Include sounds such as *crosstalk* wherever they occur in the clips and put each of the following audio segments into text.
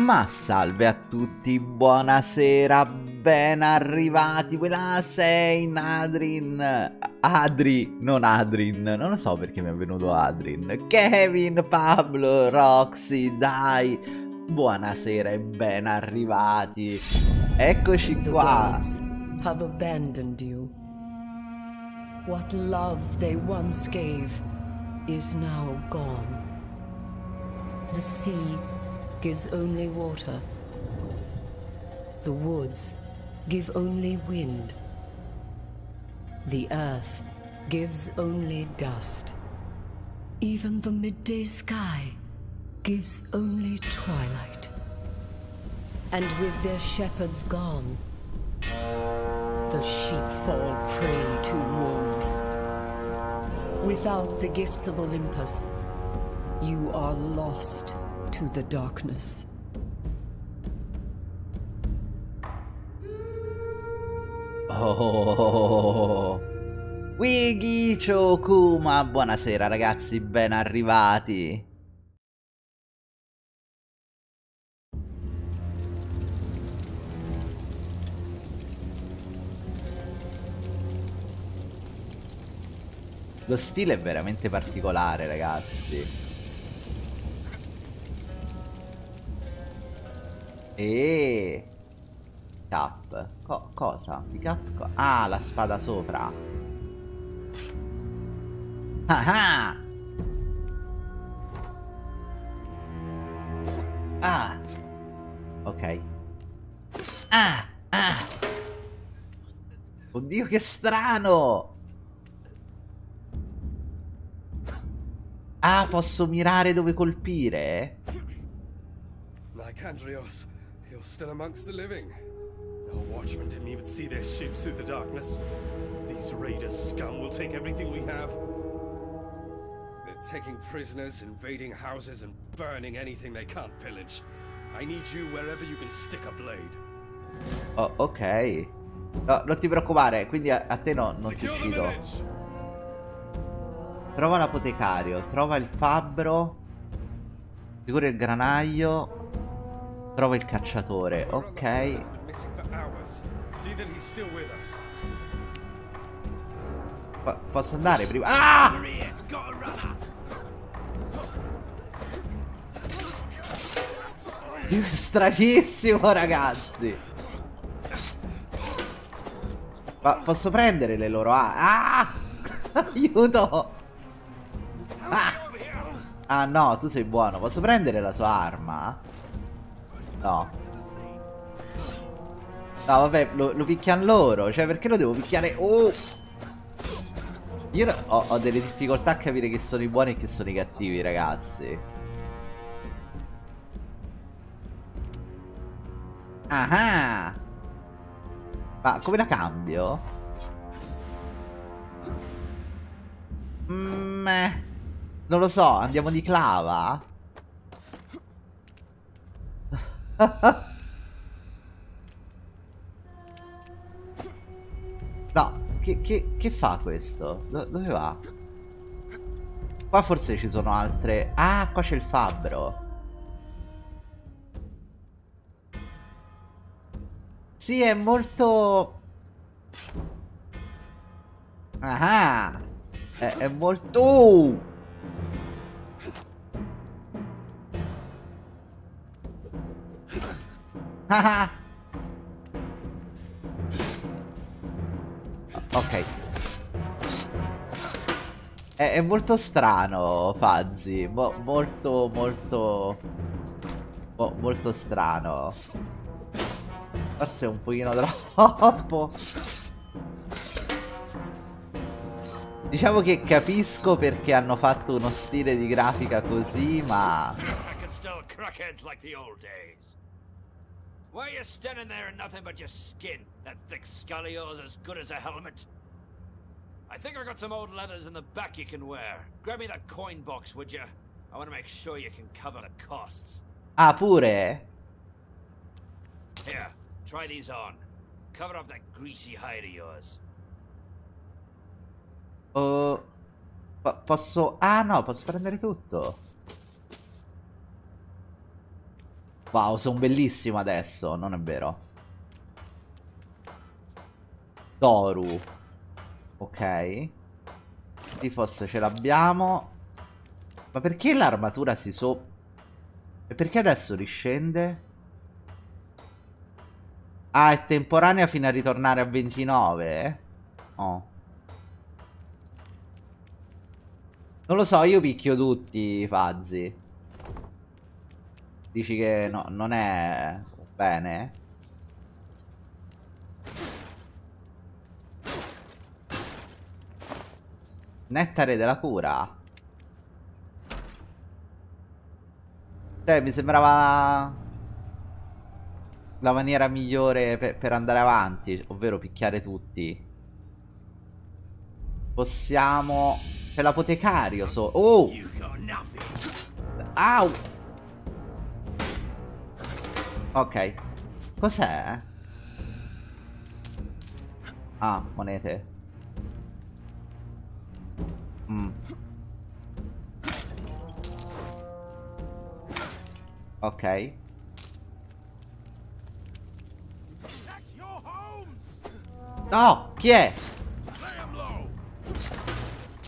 Ma salve a tutti, buonasera, ben arrivati, quella sei Nadrin, Adri, non Adrin, non lo so perché mi è venuto Adrin, Kevin, Pablo, Roxy, dai, buonasera e ben arrivati, eccoci qua. Have abandoned you. What love they once gave is now gone. The sea gives only water. The woods give only wind. The earth gives only dust. Even the midday sky gives only twilight. And with their shepherds gone, the sheep fall prey to wolves. Without the gifts of Olympus, you are lost to the darkness. Oh, Wiggy Chokuma, buonasera ragazzi, ben arrivati. Lo stile è veramente particolare, ragazzi. E Tap. Co Cosa? Pick up co Ah, la spada sopra. Ah ah! Ah! Ok. Ah Ah! Oddio che strano! Ah posso mirare dove colpire? Lycandrios You're still amongst the living. Our watchmen didn't even see their ships through the darkness. These raiders scum will take everything we have. They're taking prisoners, invading houses, and burning anything they can't pillage. I need you wherever you can stick a blade. Oh, ok. No, non ti preoccupare, quindi a, a te no, non ti uccido. Trova l'apotecario, trova il fabbro, Figura il granaio, Trova il cacciatore, ok. Po posso andare prima? Ah! *laughs* Stranissimo, ragazzi. Ma posso prendere le loro armi? Ah! *laughs* Aiuto! Ah! ah no, tu sei buono. Posso prendere la sua arma? No. No, vabbè, lo, lo picchiano loro. Cioè, perché lo devo picchiare? Oh! Io ho, ho, delle difficoltà a capire che sono i buoni e che sono i cattivi, ragazzi. Ah! Ma come la cambio? Mm, eh. Non lo so, andiamo di clava? *laughs* no, che, che, che, fa questo? Do dove va? Qua forse ci sono altre... Ah, qua c'è il fabbro. Sì, è molto... Ah! È, è molto... Oh! *laughs* ok. È, è, molto strano, Fazzi. Mo molto, molto... Mo molto strano. Forse un pochino *laughs* troppo. Diciamo che capisco perché hanno fatto uno stile di grafica così, ma... Why are you standing there in nothing but your skin? That thick skull of yours as good as a helmet? I think I got some old leathers in the back you can wear. Grab me that coin box, would you? I want to make sure you can cover the costs. Ah, pure? Here, try these on. Cover up that greasy hide of yours. Oh, po- posso... Ah no, posso prendere tutto. Wow, sono bellissimo adesso, non è vero. Toru. Ok. Tifos ce l'abbiamo. Ma perché l'armatura si so... E perché adesso riscende? Ah, è temporanea fino a ritornare a 29? eh? Oh. Non lo so, io picchio tutti i Fazzi. Dici che no, non è bene? Nettare della cura. Cioè, mi sembrava la maniera migliore per, per andare avanti, ovvero picchiare tutti. Possiamo... C'è l'apotecario, so... Oh! Au! Ok. Cos'è? Ah, monete. Mm. Ok. No! Chi è?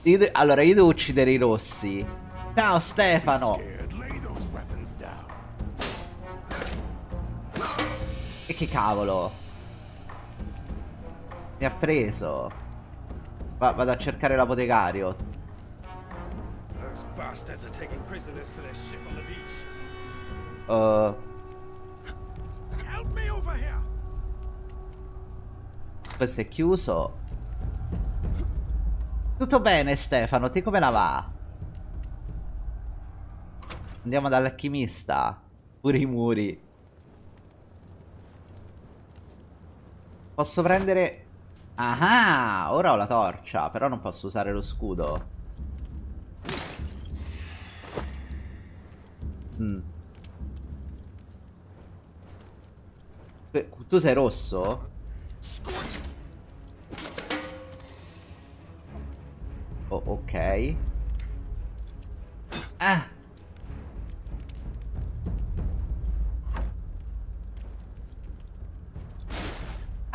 Io allora, io devo uccidere i rossi. Ciao Stefano! Che cavolo? Mi ha preso. Va- vado a cercare l'apotecario. Uh, questo è chiuso. Tutto bene Stefano, te come la va? Andiamo dall'alchimista. Pure i muri. Posso prendere... Ah, ora ho la torcia, però non posso usare lo scudo. Mm. Tu sei rosso? Oh, ok. Ah!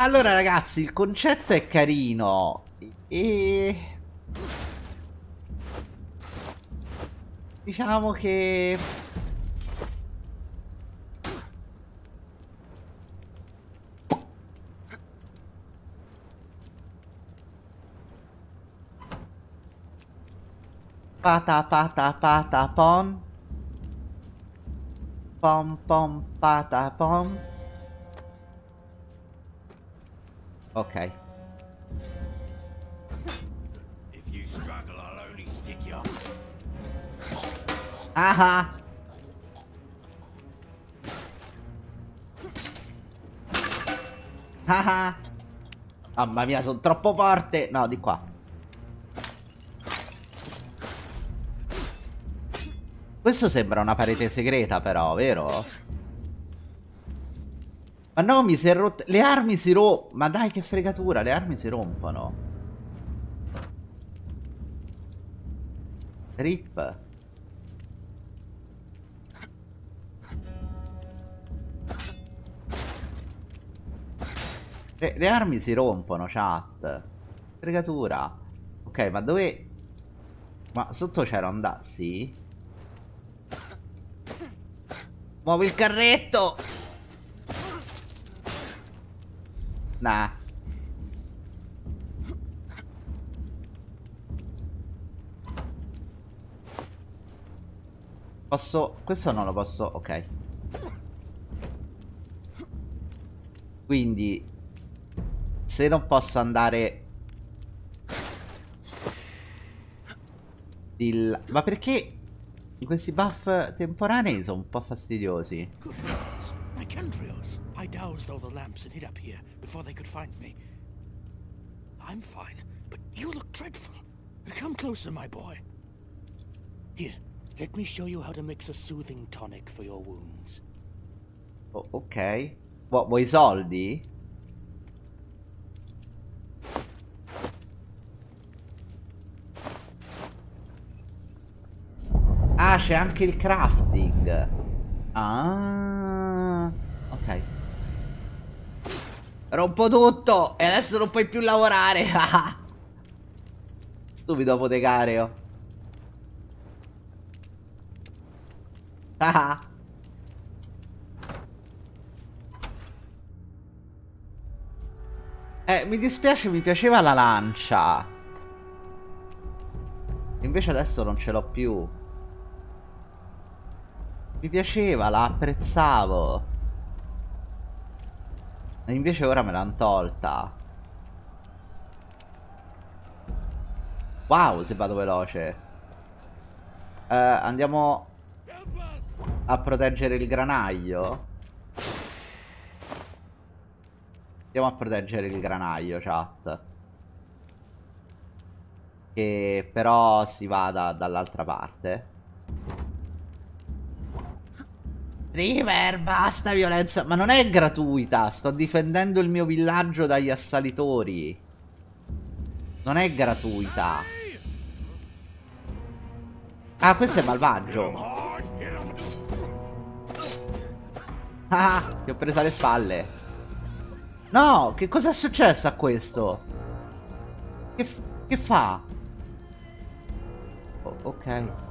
Allora ragazzi, il concetto è carino. E... Diciamo che... Pata pata pata pom. Pom pom pata pom. Ok. If you struggle, I'll only stick you. Ah Ah Mamma mia, sono troppo forte. No, di qua. Questo sembra una parete segreta, però, vero? Ma no, mi si è rotto. Le armi si rompono. Ma dai, che fregatura, le armi si rompono. Rip. Le, le armi si rompono, chat. Fregatura. Ok, ma dove... Ma sotto c'era un da... Sì? Muovi il carretto! Nah. Posso... Questo non lo posso... Ok. Quindi... Se non posso andare... Di là- Ma perché... Questi buff temporanei sono un po' fastidiosi. Good heavens, my Kendrios. I doused all the lamps and hid up here before they could find me. I'm fine, but You look dreadful. Come closer, my boy. Here, let me show you how to mix a soothing tonic for your wounds. Oh, ok. What, vuoi soldi? Ah, c'è anche il crafting. Ah, ok. Rompo tutto e adesso non puoi più lavorare. *laughs* Stupido apotecario. Ah. *laughs* Eh, mi dispiace, mi piaceva la lancia. Invece adesso non ce l'ho più. Mi piaceva, la apprezzavo. E invece ora me l'hanno tolta. Wow, se vado veloce. Eh, andiamo a proteggere il granaio. Andiamo a proteggere il granaio, chat. Che però si vada dall'altra parte. River, basta violenza. Ma non è gratuita. Sto difendendo il mio villaggio dagli assalitori. Non è gratuita. Ah, questo è malvagio. Ah, ti ho preso alle spalle. No, che cosa è successo a questo? Che, che fa? Oh, ok.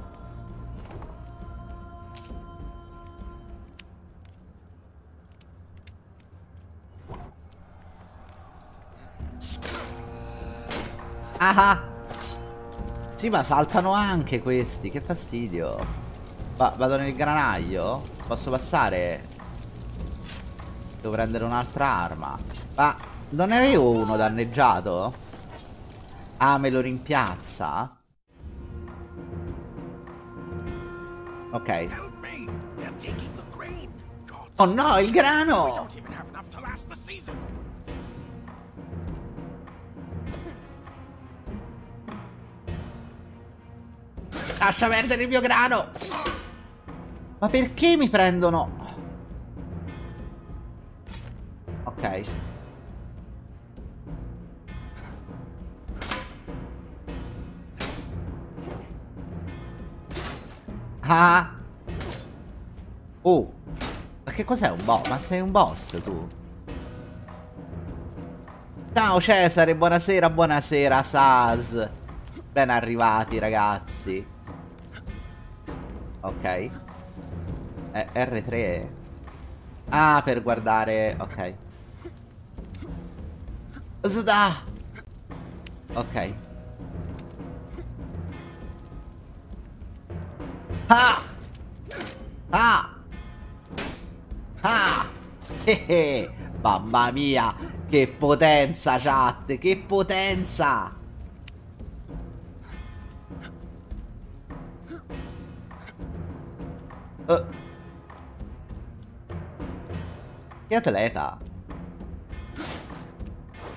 Ah ah. Sì, ma saltano anche questi, che fastidio. Va- vado nel granaio? Posso passare? Devo prendere un'altra arma. Ma non ne avevo uno danneggiato? Ah, me lo rimpiazza? Ok. Oh no, il grano! Lascia perdere il mio grano! Ma perché mi prendono? Ok. Ah! Oh! Ma che cos'è un boss? Ma sei un boss tu? Ciao Cesare, buonasera, buonasera Saz. Ben arrivati ragazzi. Ok. Eh, R3. Ah, per guardare. Ok. Sda. Ok. Ah! Ah! Ah! Eh. Mamma mia! Che potenza, chat! Che potenza! Eh. Che atleta?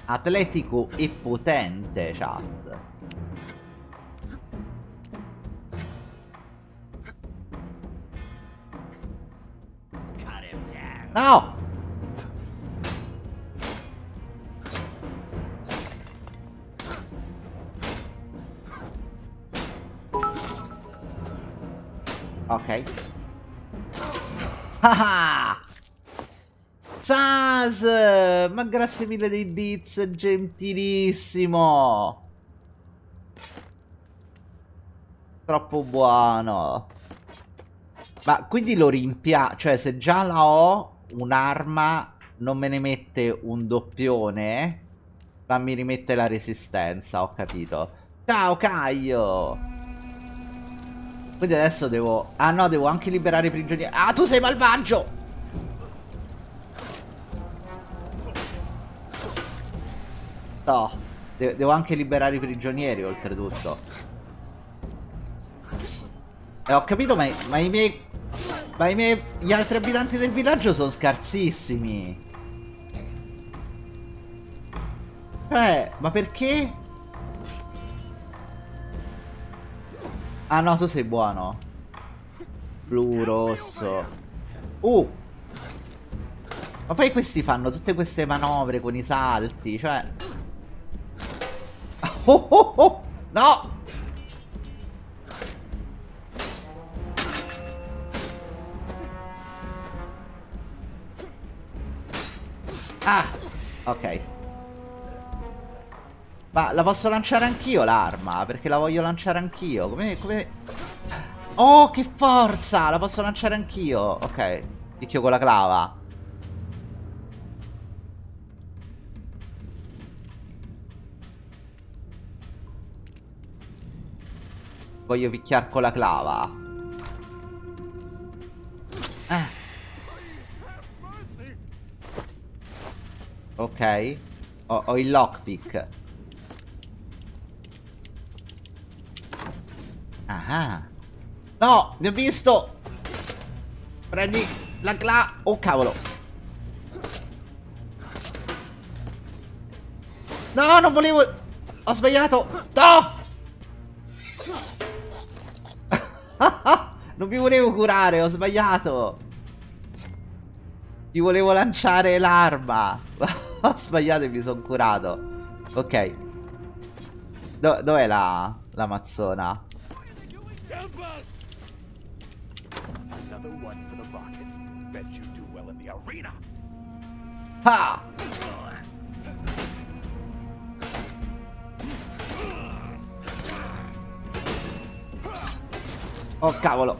Atletico e potente, chat. No! Ok. Ah! Saz! Ma grazie mille dei bits, gentilissimo! Troppo buono. Ma quindi lo rimpia... Cioè, se già la ho, un'arma non me ne mette un doppione, ma mi rimette la resistenza, ho capito. Ciao, Caio! Quindi adesso devo... Ah no, devo anche liberare i prigionieri. Ah, tu sei malvagio! No, de- devo anche liberare i prigionieri, oltretutto. E ho capito, ma, ma i miei... Ma i miei... Gli altri abitanti del villaggio sono scarsissimi. Cioè, ma perché? Ah no, tu sei buono. Blu, rosso. Uh! Ma poi questi fanno tutte queste manovre con i salti, cioè... Oh oh oh! No! Ah! Ok. Ma la posso lanciare anch'io l'arma? Perché la voglio lanciare anch'io. Come, come... Oh, che forza! La posso lanciare anch'io. Ok. Picchio con la clava. Voglio picchiare con la clava. Ah. Ok. Ho, ho il lockpick. Ah. No, mi ha visto. Prendi la cla... Oh, cavolo. No, non volevo... Ho sbagliato. No! *laughs* non mi volevo curare, ho sbagliato. Gli volevo lanciare l'arma. *laughs* ho sbagliato e mi sono curato. Ok. Do dov'è la, la mazzona? Help us! Another one for the Rockets. Bet you do well in the arena. Ah! Oh cavolo.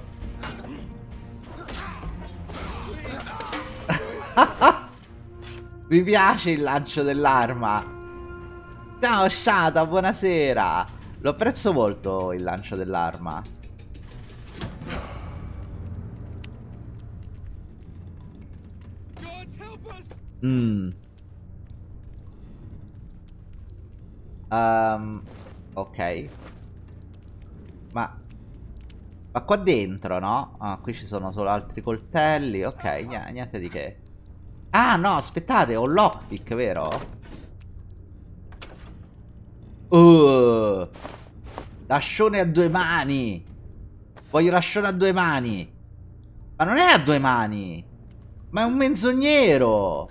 *laughs* Mi piace il lancio dell'arma. Ciao Shata, buonasera. Lo apprezzo molto il lancio dell'arma. Mm. Ehm, ok. Ma... Ma qua dentro, no? Ah, qui ci sono solo altri coltelli. Ok, ni- niente di che. Ah, no, aspettate, ho lockpick, vero? Uh, lascione a due mani. Voglio lascione a due mani. Ma non è a due mani. Ma è un menzognero.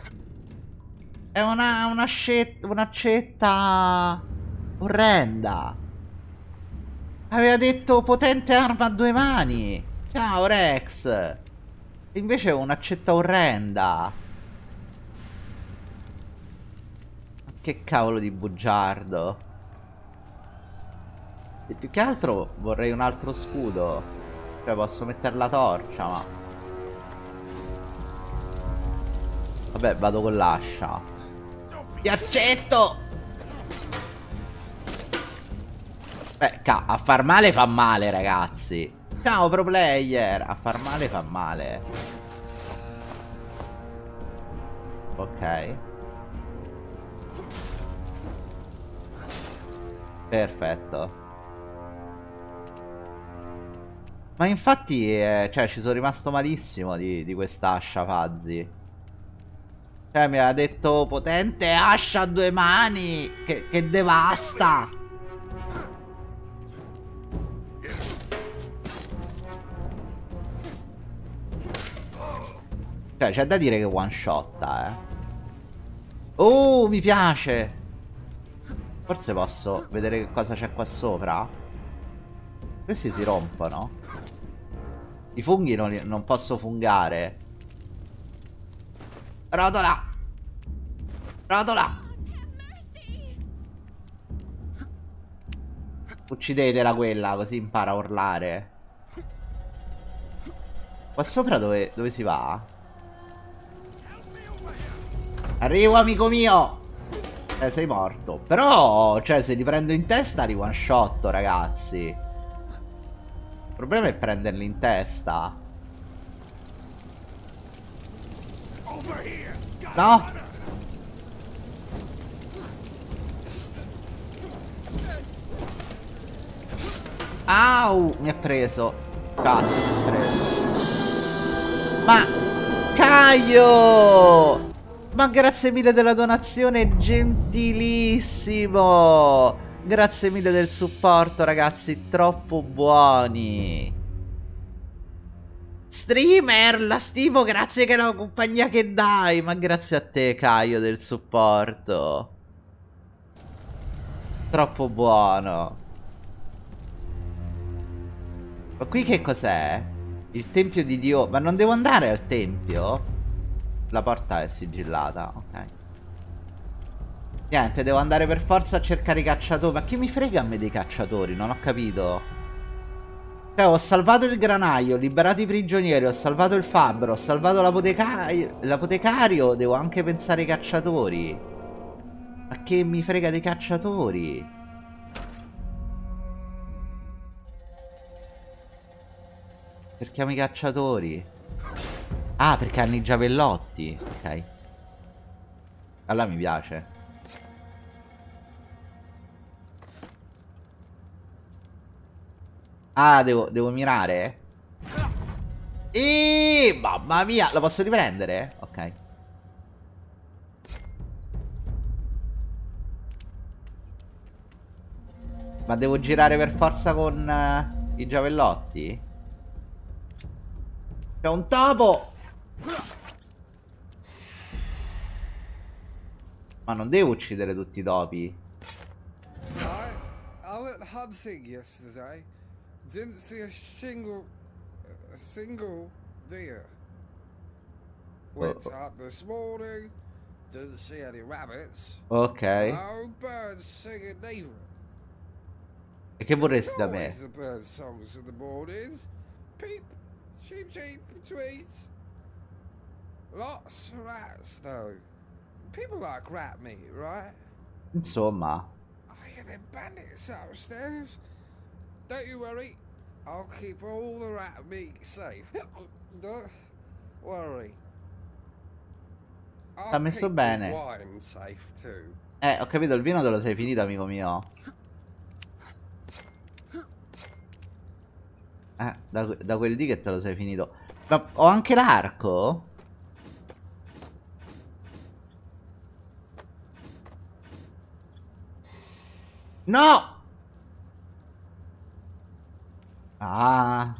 È una, una scetta, un'accetta orrenda. Aveva detto potente arma a due mani. Ciao Rex. Invece è un'accetta orrenda. Che cavolo di bugiardo. E più che altro vorrei un altro scudo. Cioè posso mettere la torcia, ma... Vabbè, vado con l'ascia. Ti accetto! Beh, ca- a far male fa male, ragazzi. Ciao, pro player. A far male fa male. Ok. Perfetto. Ma infatti, eh, cioè, ci sono rimasto malissimo di, di questa ascia Fazzi. Cioè, mi aveva detto potente ascia a due mani che, che devasta. Cioè, c'è da dire che one shotta, eh. Oh, mi piace. Forse posso vedere che cosa c'è qua sopra. Questi si rompono. I funghi non, non posso fungare. Rotola! Rotola! Uccidetela quella, così impara a urlare. Qua sopra dove, dove si va? Arrivo, amico mio! Eh, sei morto. Però, cioè, se li prendo in testa li one shot, ragazzi. Il problema è prenderli in testa. Over here! No? Au! Mi ha preso. Cazzo, mi ha preso. Ma... Caio! Ma grazie mille della donazione, gentilissimo! Grazie mille del supporto, ragazzi. Troppo buoni. Streamer, la stimo, grazie che è la compagnia che dai. Ma grazie a te, Caio, del supporto. Troppo buono. Ma qui che cos'è? Il tempio di Dio. Ma non devo andare al tempio? La porta è sigillata, ok. Niente, devo andare per forza a cercare i cacciatori. Ma chi mi frega a me dei cacciatori? Non ho capito. Cioè, ho salvato il granaio, ho liberato i prigionieri, ho salvato il fabbro, ho salvato l'apotecario. Devo anche pensare ai cacciatori. Ma che mi frega dei cacciatori? Cerchiamo i cacciatori. Ah, perché hanno i giavellotti. Ok. Allora mi piace. Ah, devo, devo mirare? Eeeh, mamma mia, lo posso riprendere? Ok. Ma devo girare per forza con uh, i giavellotti? C'è un topo! Ma non devo uccidere tutti i topi. I, I. Didn't see a single, a single deer. Went Uh, up this morning. Didn't see any rabbits. Ok. No birds singing neither. E che vorresti da me? Always the bird songs in the mornings. Peep, sheep, sheep, tweet. Lots of rats though. People like rat meat, right? Insomma. I hear them bandits upstairs. Don't you worry. I'll keep all the rat meat safe. *laughs* Don't worry. T'ha messo bene. Eh, ho capito, il vino te lo sei finito, amico mio. Eh, da, da quel lì che te lo sei finito. Ma ho anche l'arco? No! Ah.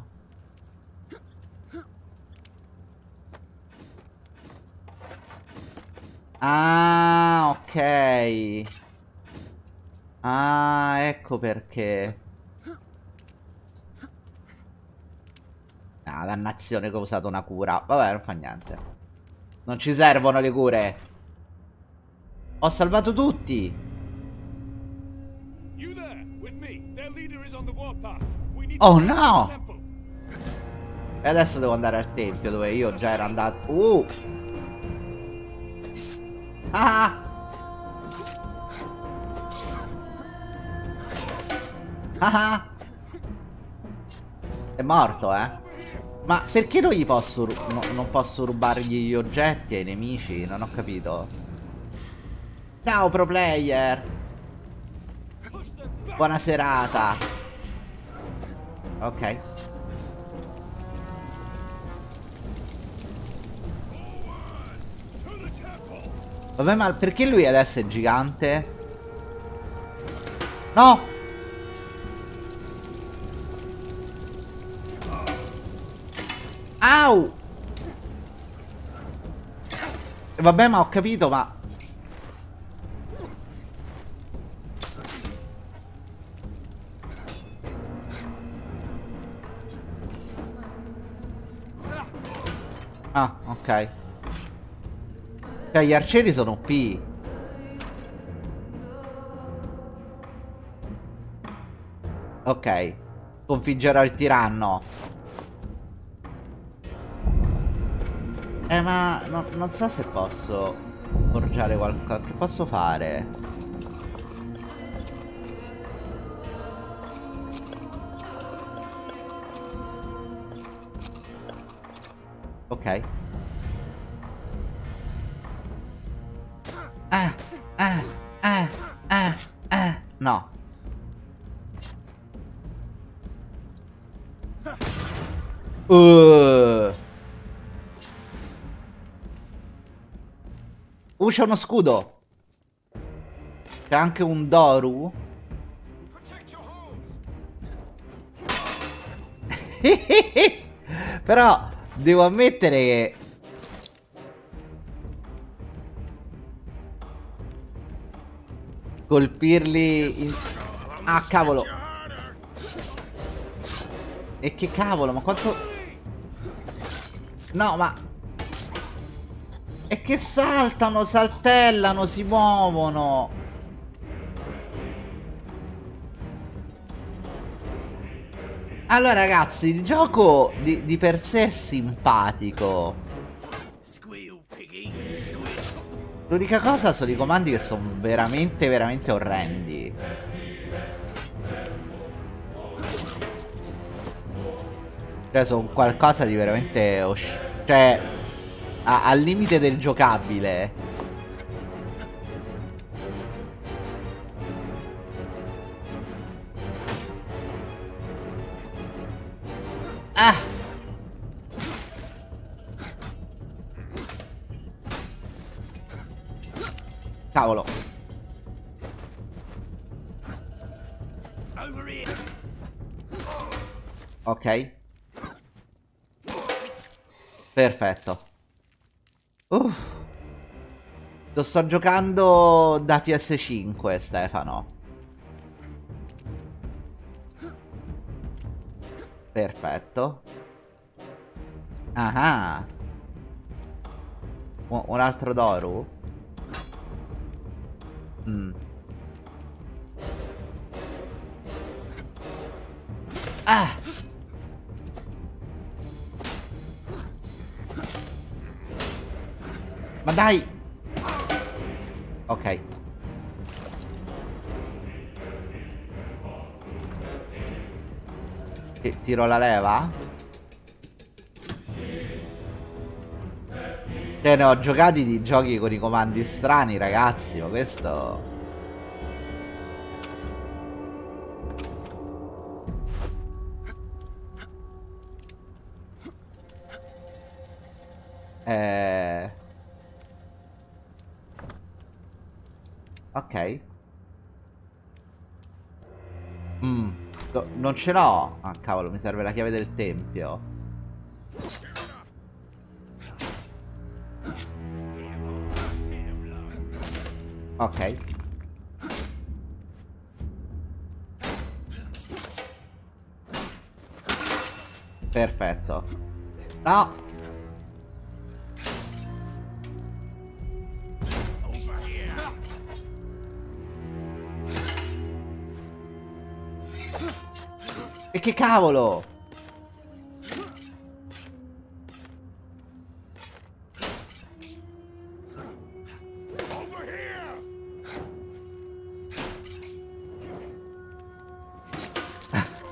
Ah, ok. Ah, ecco perché. Ah, dannazione che ho usato una cura. Vabbè, non fa niente. Non ci servono le cure. Ho salvato tutti. You there, with me. Their leader is on the warpath. Oh, no! E adesso devo andare al tempio dove io già ero andato. Uh! Ah! Ah! È morto, eh? Ma perché non gli posso no- non posso rubargli gli oggetti ai nemici? Non ho capito. Ciao pro player. Buona serata. Ok. Vabbè, ma perché lui adesso è gigante? No! Au! Vabbè, ma ho capito, ma... ok. Cioè, gli arcieri sono P. Ok. Sconfiggerò il tiranno. Eh, ma no- non so se posso forgiare qualcosa. Che posso fare? Ok. Uh. Uh, uno scudo. C'è anche un Doru. *laughs* Però devo ammettere che... Colpirli in... Ah, cavolo. E che cavolo, ma quanto... No, ma... E che saltano, saltellano, si muovono. Allora ragazzi, il gioco di, di per sé è simpatico. L'unica cosa sono i comandi che sono veramente, veramente orrendi. Cioè, sono qualcosa di veramente... Cioè, a- al limite del giocabile. Ah! Cavolo. Perfetto. Uff. Lo sto giocando da PS5, Stefano. Perfetto. Ah. Un, un altro Doru? Mm. Ah! Ma dai! Ok. Ti- Tiro la leva? Cioè, ne ho giocati di giochi con i comandi strani, ragazzi, ma questo... Eh... Ok. Mm. No, non ce l'ho. Ah, cavolo, mi serve la chiave del tempio. Ok. Perfetto. No. Che cavolo?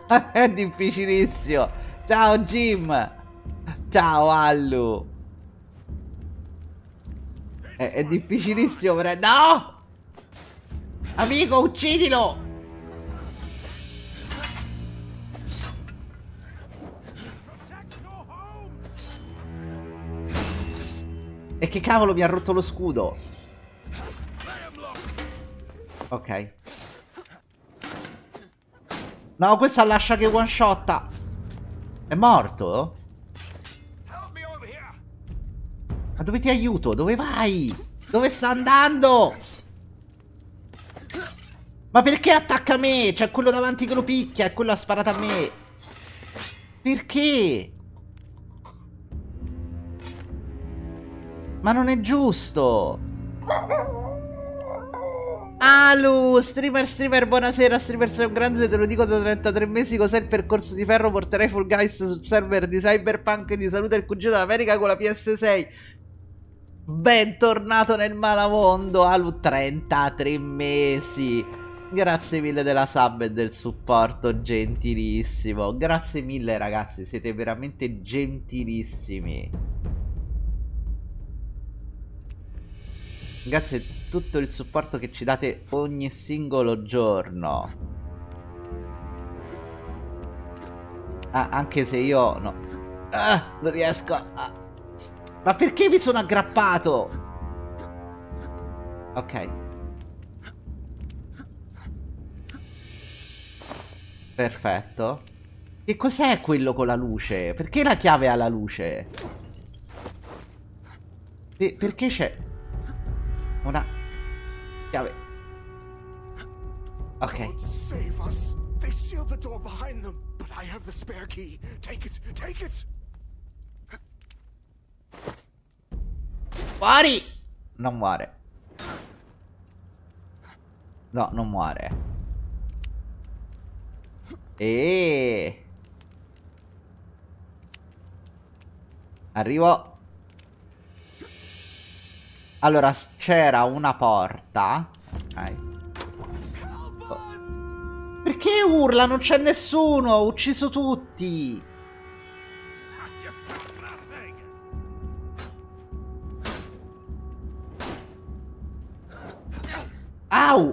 *laughs* È difficilissimo. Ciao Jim. Ciao Allu. È, è difficilissimo. No! Amico, uccidilo! E che cavolo mi ha rotto lo scudo? Ok. No, questa lascia che one shotta. È morto? Ma dove ti aiuto? Dove vai? Dove sta andando? Ma perché attacca me? C'è quello davanti che lo picchia e quello ha sparato a me. Perché? Ma non è giusto. Alu, streamer, streamer, buonasera, streamer, sei un grande, te lo dico da 33 mesi, cos'è il percorso di ferro, porterai Full Guys sul server di Cyberpunk, ti saluta il cugino d'America con la PS6. Bentornato nel malamondo, Alu, 33 mesi. Grazie mille della sub e del supporto, gentilissimo. Grazie mille ragazzi, siete veramente gentilissimi. Grazie a tutto il supporto che ci date ogni singolo giorno. Ah, anche se io no. Ah, non riesco a... Ma perché mi sono aggrappato? Ok. Perfetto. Che cos'è quello con la luce? Perché la chiave ha la luce? Pe- perché c'è una chiave? Ok. Save us. They sealed the door behind them, but I have the spare key. Take it. Take it. Fuori! Non muore. No, non muore. E Arrivo. Allora, c'era una porta. Ok. Perché urla? Non c'è nessuno! Ho ucciso tutti! Au!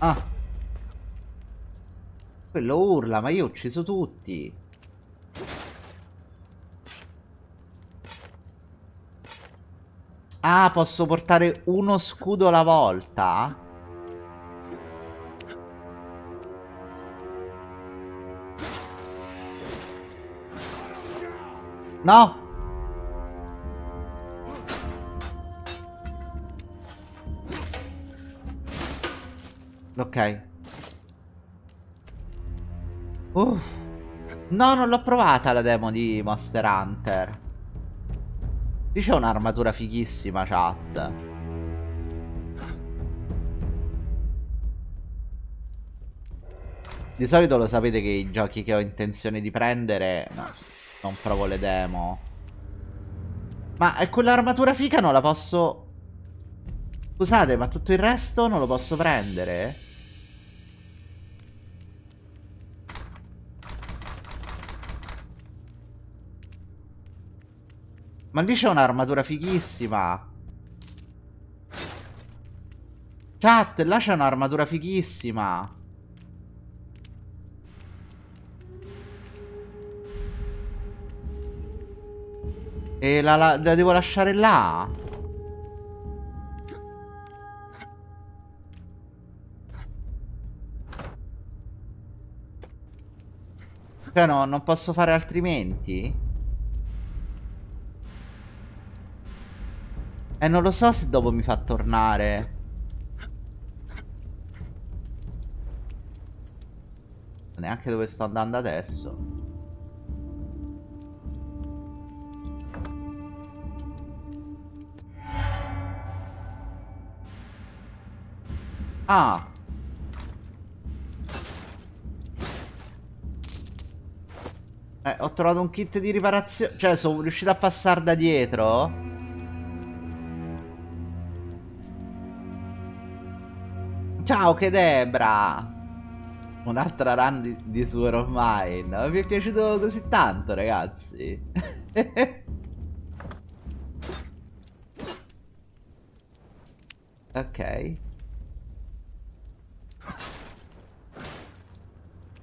Ah. Quello urla, ma io ho ucciso tutti. Ah, posso portare uno scudo alla volta? No! Ok. Uh. No, non l'ho provata la demo di Monster Hunter. Lì c'è un'armatura fighissima, chat. Di solito lo sapete che i giochi che ho intenzione di prendere... No, non provo le demo. Ma quell'armatura fica non la posso... Scusate, ma tutto il resto non lo posso prendere? Ma lì c'è un'armatura fighissima. Chat, là c'è un'armatura fighissima. E la, la- la devo lasciare là? Cioè no, non posso fare altrimenti? E non lo so se dopo mi fa tornare. Neanche dove sto andando adesso. Ah. Eh, ho trovato un kit di riparazione. Cioè, sono riuscito a passare da dietro. Ciao, che Debra. Un'altra run di, di Sword of Mine. Mi è piaciuto così tanto, ragazzi. *laughs* ok.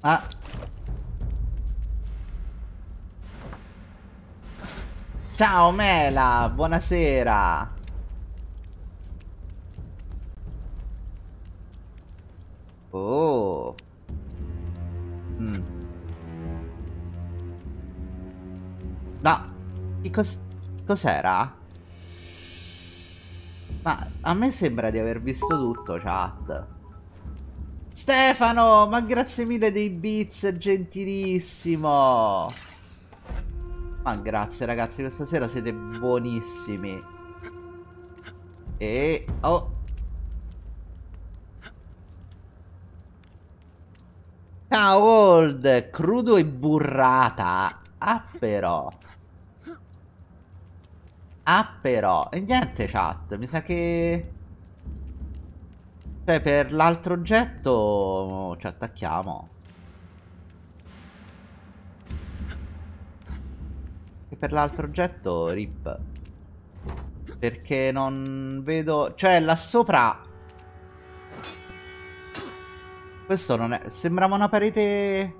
Ah. Ciao Mela, buonasera. Oh. Mm. No. Cos'era? Ma a me sembra di aver visto tutto, chat. Stefano, ma grazie mille dei beats, gentilissimo. Ma grazie ragazzi, questa sera siete buonissimi. E... Oh. Ciao Old, crudo e burrata. Ah però. Ah però. E niente chat, mi sa che... Cioè per l'altro oggetto ci attacchiamo. E per l'altro oggetto rip. Perché non vedo... Cioè là sopra... Questo non è... Sembrava una parete...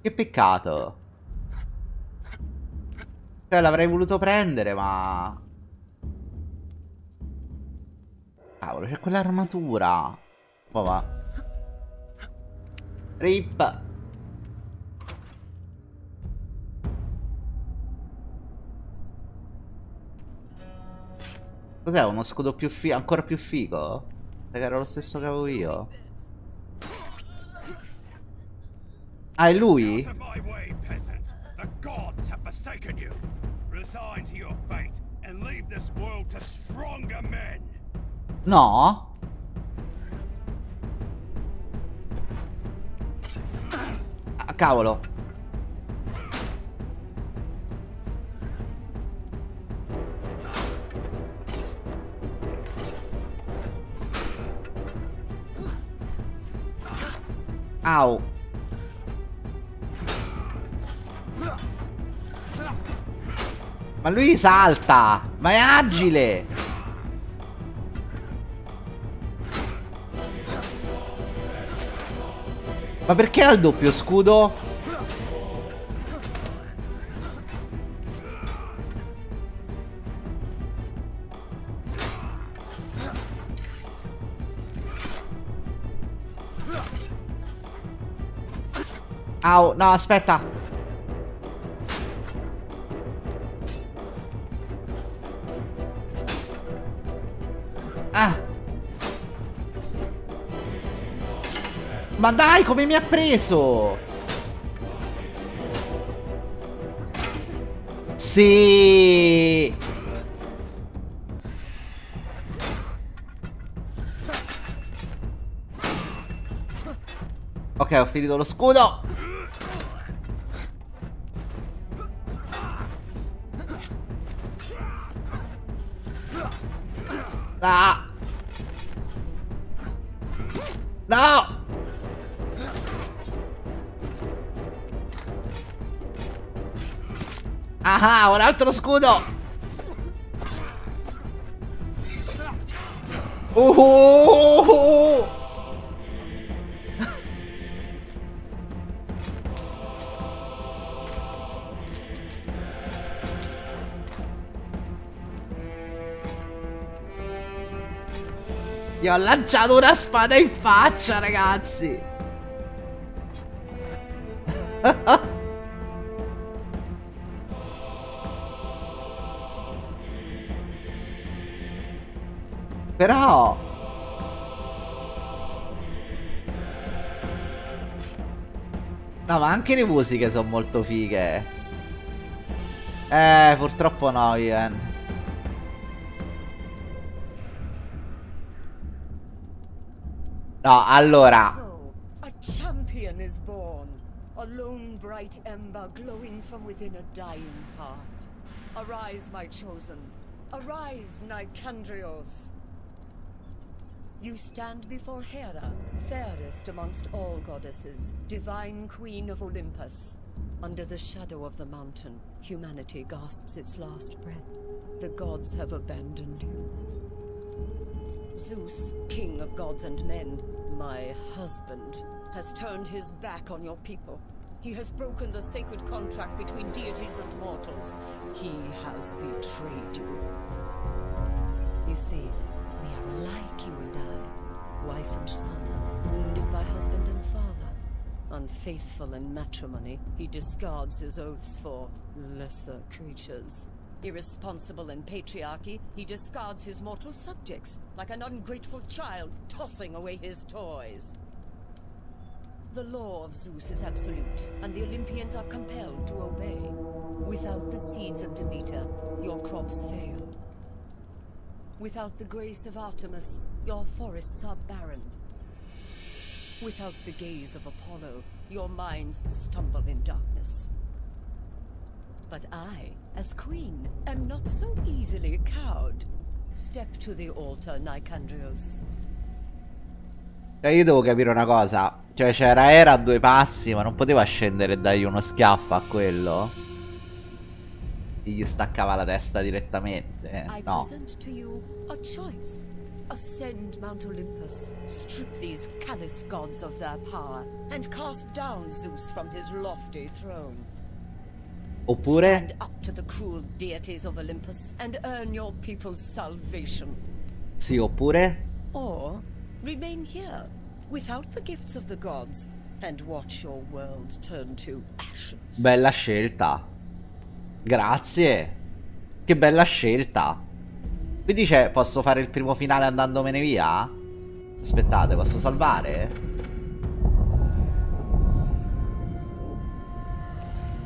Che peccato. Cioè, l'avrei voluto prendere, ma... Cavolo, c'è quell'armatura. Ma va. Rip. Cos'è? Uno scudo più figo? Ancora più figo? Perché era lo stesso che avevo io. Ah, è lui? Out of my Au. Ma lui salta! Ma è agile! Ma perché ha il doppio scudo? Au, no, aspetta. Ah. Ma dai, come mi ha preso? Sì. Ok, ho finito lo scudo. Altro scudo! Uh! Gli ho lanciato una spada in faccia, ragazzi! Anche le musiche sono molto fighe. Eh, purtroppo no, Ian. No, allora... A lone bright ember glowing from within a dying path. Arise, my chosen. Arise, Nicandrios. You stand before Hera, fairest amongst all goddesses, divine queen of Olympus. Under the shadow of the mountain, humanity gasps its last breath. The gods have abandoned you. Zeus, king of gods and men, my husband, has turned his back on your people. He has broken the sacred contract between deities and mortals. He has betrayed you. You see, alike, you and I. Wife and son, wounded by husband and father. Unfaithful in matrimony, he discards his oaths for lesser creatures. Irresponsible in patriarchy, he discards his mortal subjects, like an ungrateful child tossing away his toys. The law of Zeus is absolute, and the Olympians are compelled to obey. Without the seeds of Demeter, your crops fail. Without the grace of Artemis, your forests are barren. Without the gaze of Apollo, your minds stumble in darkness. But I, as queen, am not so easily cowed. Step to the altar, Nicandrios. Cioè, io devo capire una cosa. Cioè, c'era Era a due passi, ma non poteva scendere e dargli uno schiaffo a quello? Gli staccava la testa direttamente. eh? No. Ascend Mount Olympus, strip these callous gods of their power, and cast down Zeus from his lofty throne. Oppure? Stand up to the cruel deities of Olympus and earn your people's salvation. Sì, oppure? Or remain here without the gifts of the gods and watch your world turn to ashes. Bella scelta. Grazie. Che bella scelta. Quindi c'è, posso fare il primo finale andandomene via? Aspettate, posso salvare?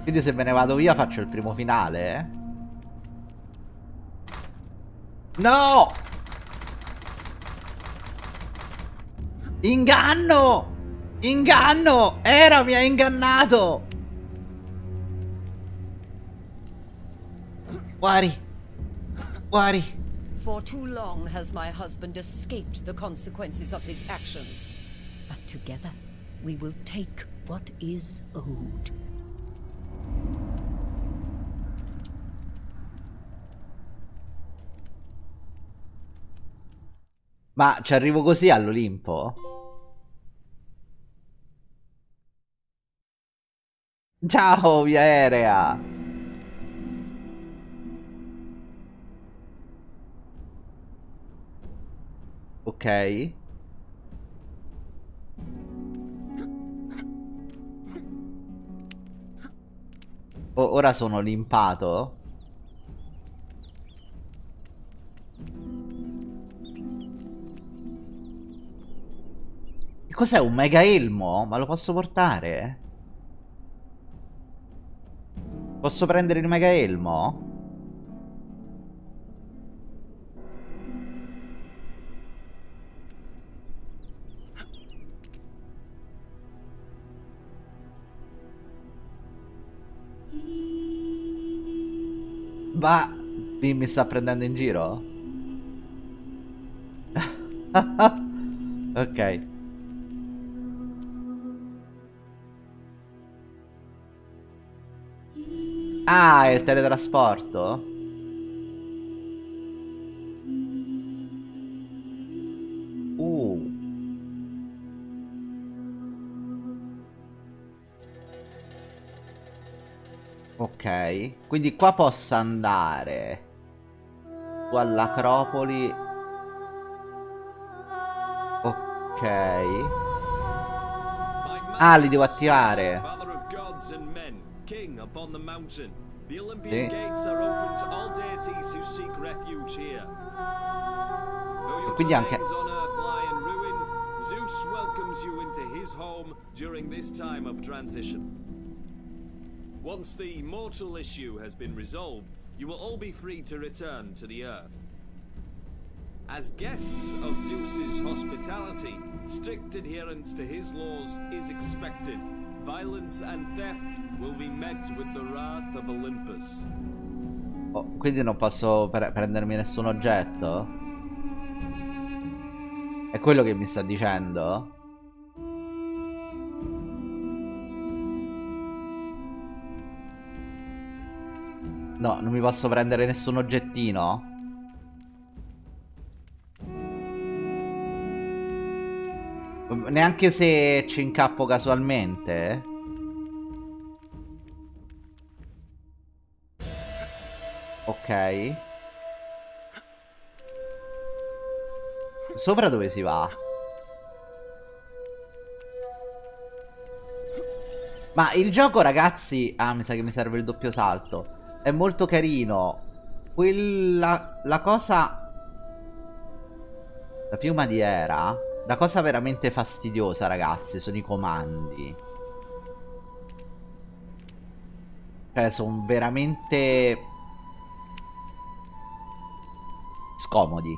Quindi se me ne vado via faccio il primo finale? No! Inganno! Inganno! Era mi ha ingannato! Wari! Wari! For too long has my husband escaped the consequences of his actions. But together, we will take what is owed. Ma ci arrivo così all'Olimpo? Ciao, via aerea! Ok. O- ora sono limpato. Cos'è un mega elmo? Ma lo posso portare? Posso prendere il mega elmo? Ma mi, mi sta prendendo in giro? *laughs* ok. Ah, è il teletrasporto? Ok, quindi qua posso andare su all'Acropoli. Ok. Ah, li devo attivare. Sì. your quindi anche- Zeus welcomes you into his home during this time of transition. Once the mortal issue has been resolved, you will all be free to return to the earth. As guests of Zeus's hospitality, strict adherence to his laws is expected. Violence and theft will be met with the wrath of Olympus. Oh, quindi non posso pre- prendermi nessun oggetto? È quello che mi sta dicendo? No, non mi posso prendere nessun oggettino? Neanche se ci incappo casualmente? Ok. Sopra dove si va? Ma il gioco, ragazzi... Ah, mi sa che mi serve il doppio salto. È molto carino. Quella... La cosa... La piuma di Era... La cosa veramente fastidiosa, ragazzi, sono i comandi. Cioè, sono veramente... Scomodi.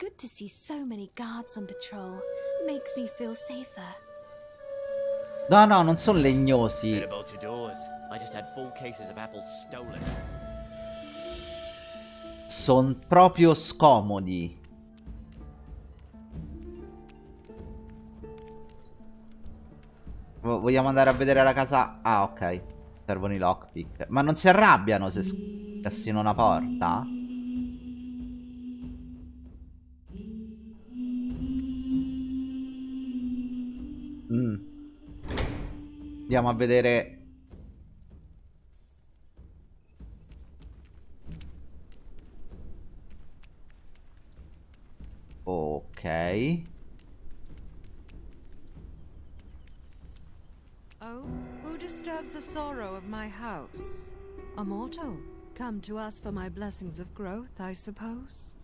Good to see so many guards on patrol. Makes me feel safer. No, no, non sono legnosi. Bit about to doors. I just had four cases of apples stolen. Sono proprio scomodi. Vo- Vogliamo andare a vedere la casa? Ah, ok. Servono i lockpick. Ma non si arrabbiano se scassino una porta? Andiamo a vedere. Ok. Oh, who disturbs the sorrow of my house? A mortal. Come to ask for my blessings of growth, I suppose.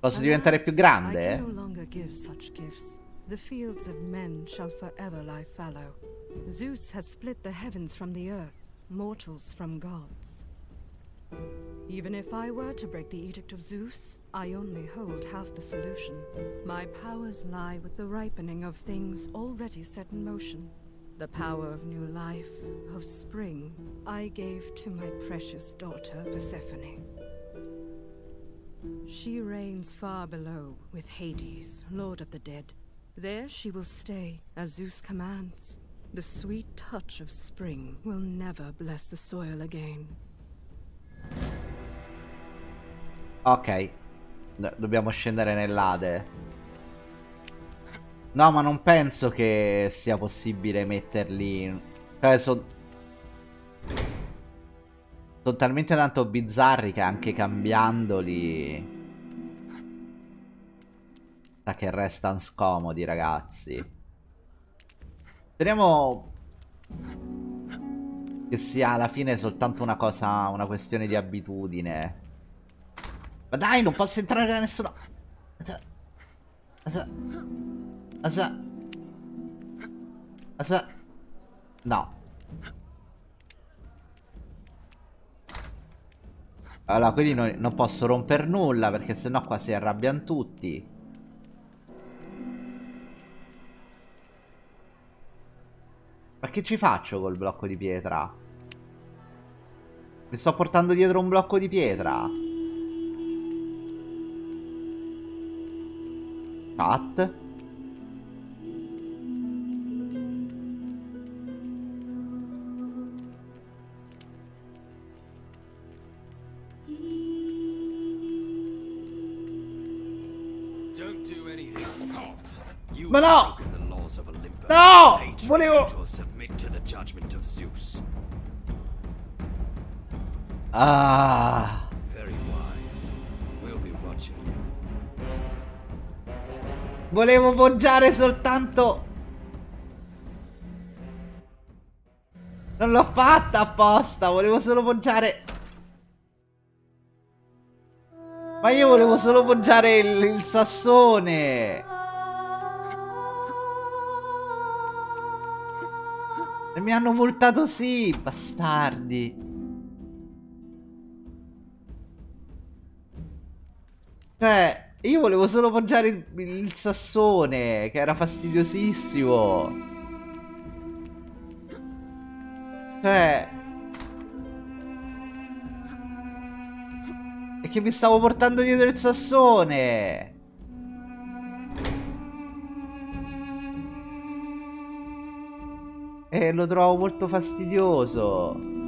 Posso diventare più I grande? can no longer give such gifts. The fields of men shall forever lie fallow. Zeus has split the heavens from the earth, mortals from gods. Even if I were to break the Edict of Zeus, I only hold half the solution. My powers lie with the ripening of things already set in motion. The power of new life, of spring, I gave to my precious daughter Persephone. She reigns far below with Hades, lord of the dead. There she will stay, as Zeus commands. The sweet touch of spring will never bless the soil again. Ok. Do- dobbiamo scendere nell'Ade. No, ma non penso che sia possibile metterli. Cioè, sono. Sono talmente tanto bizzarri che anche cambiandoli. Sa che restano scomodi, ragazzi. Speriamo. Che sia alla fine soltanto una cosa. Una questione di abitudine. Ma dai, non posso entrare da nessuno. Asa. Asa. Asa. Asa. No. Allora, quindi non, non posso romper nulla perché sennò qua si arrabbiano tutti. Ma che ci faccio col blocco di pietra? Mi sto portando dietro un blocco di pietra. You Ma no! No! Volevo- Ah. Very wise. We'll be watching you. Volevo poggiare soltanto. Non l'ho fatta apposta, volevo solo poggiare. Ma io volevo solo poggiare il, il sassone. E mi hanno multato sì, bastardi. Cioè, io volevo solo poggiare il, il sassone, che era fastidiosissimo. Cioè... E che mi stavo portando dietro il sassone. E lo trovo molto fastidioso.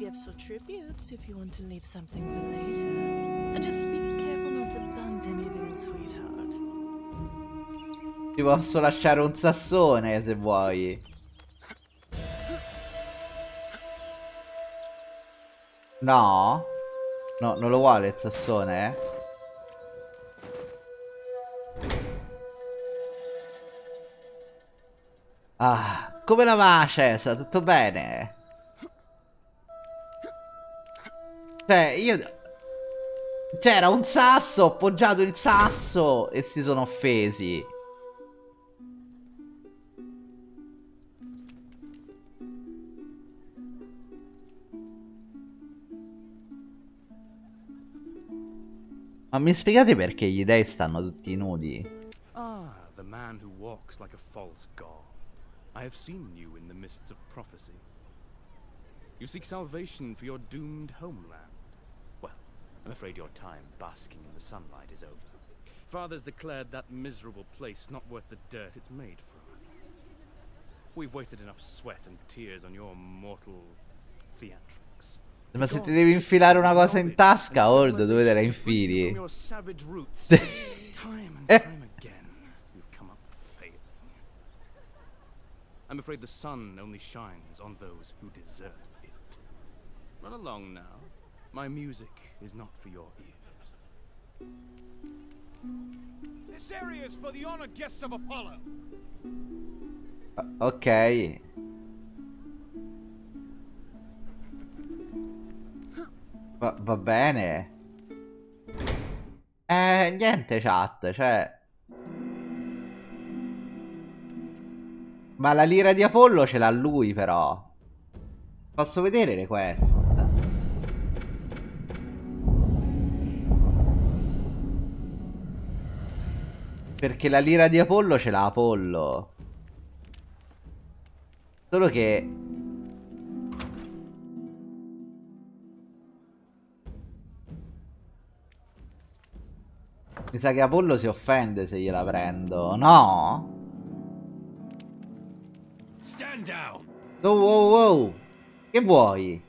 Gifts or tributes if you want to leave something for later. And just be careful not to bump anything, sweetheart. Ti posso lasciare un sassone se vuoi. No? No, non lo vuole il sassone? Ah, come la va Cesa? Tutto bene? Cioè, io... C'era un sasso, ho appoggiato il sasso e si sono offesi. Ma mi spiegate perché gli dei stanno tutti nudi? Ah, the man who walks like a false god. I have seen you in the mists of prophecy. You seek salvation for your doomed homeland. Well, I'm afraid your time basking in the sunlight is over. Father's declared that miserable place not worth the dirt it's made from. We've wasted enough sweat and tears on your mortal theatrics. Ma se ti devi infilare una cosa in tasca, Old, dove te la infili? Your savage roots. *laughs* time and eh. time again, you've come up failing. I'm afraid the sun only shines on those who deserve it. Run along now. My music is not for your ears. This area is for the honored guests of Apollo. Ok. Va, va bene. Eh, niente chat, cioè... Ma la lira di Apollo ce l'ha lui però. Posso vedere le quest? Perché la lira di Apollo ce l'ha Apollo. Solo che... Mi sa che Apollo si offende se gliela prendo. No? Stand down. Oh, wow, wow. Che vuoi?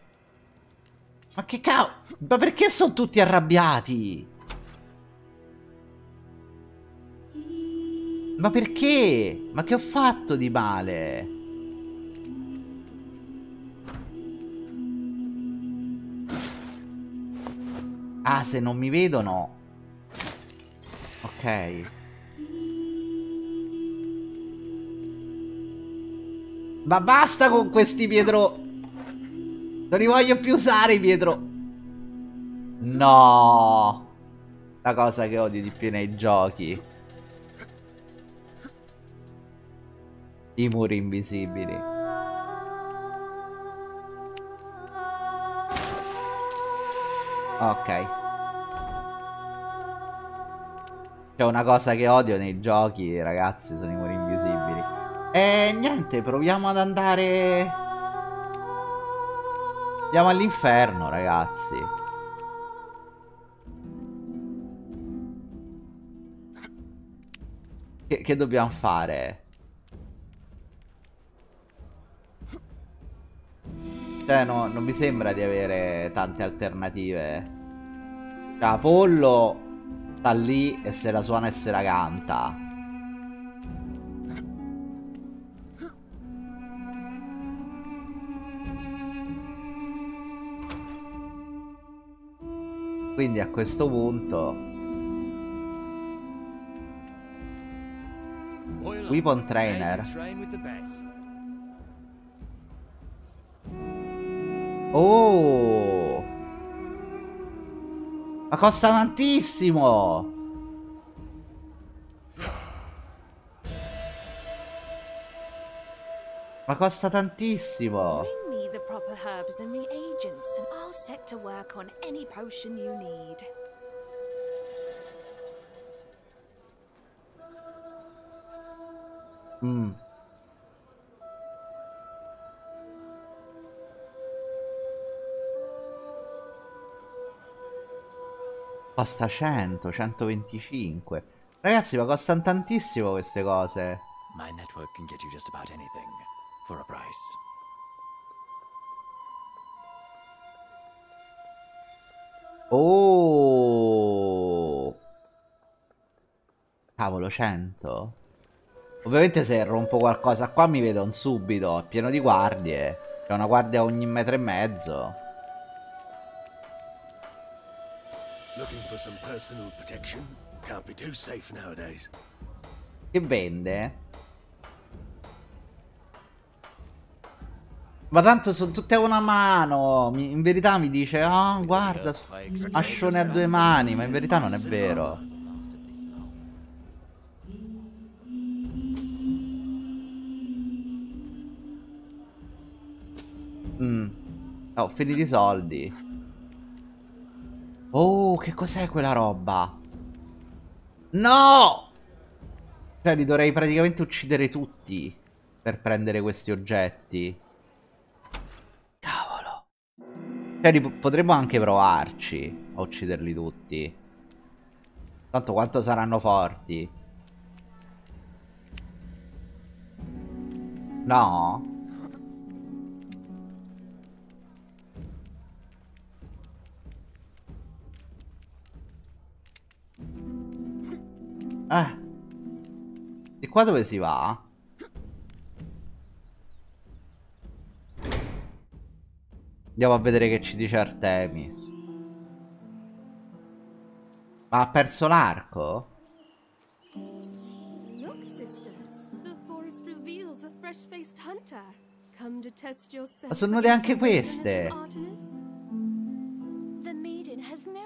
Ma che cavolo? Ma perché sono tutti arrabbiati? Ma perché? Ma che ho fatto di male? Ah, se non mi vedono. Ok. Ma basta con questi Pietro. Non li voglio più usare Pietro. No. La cosa che odio di più nei giochi. I muri invisibili. Ok. C'è una cosa che odio nei giochi, ragazzi, sono i muri invisibili. E niente, proviamo ad andare... Andiamo all'inferno, ragazzi. Che, che dobbiamo fare? Cioè, no, non mi sembra di avere tante alternative. Cioè, Apollo sta lì e se la suona e se la canta. Quindi a questo punto... Weapon Trainer. Oh! Ma costa tantissimo! Ma costa tantissimo! The proper herbs and reagents, and I'll set to work on any potion you need. Mm. Costa 100, 125. Ragazzi, ma costano tantissimo queste cose. My network can get you just about anything for a price. Oh! Cavolo, 100. Ovviamente se rompo qualcosa qua mi vedono subito, è pieno di guardie. C'è una guardia ogni metro e mezzo. Looking for some personal protection? Can't be too safe nowadays. Che vende? Ma tanto sono tutte a una mano. In verità mi dice, ah, guarda, ascione a due mani. Ma in verità non è vero. Mm. Oh, finiti i soldi. Oh, che cos'è quella roba? No! Cioè, li dovrei praticamente uccidere tutti per prendere questi oggetti. Cavolo. Cioè, li po- potremmo anche provarci a ucciderli tutti. Tanto quanto saranno forti. No? Eh. E qua dove si va? Andiamo a vedere che ci dice Artemis. Ma ha perso l'arco? Look, sisters, the forest reveals a fresh-faced hunter. Come to test yourself. Ma sono nude anche queste. Has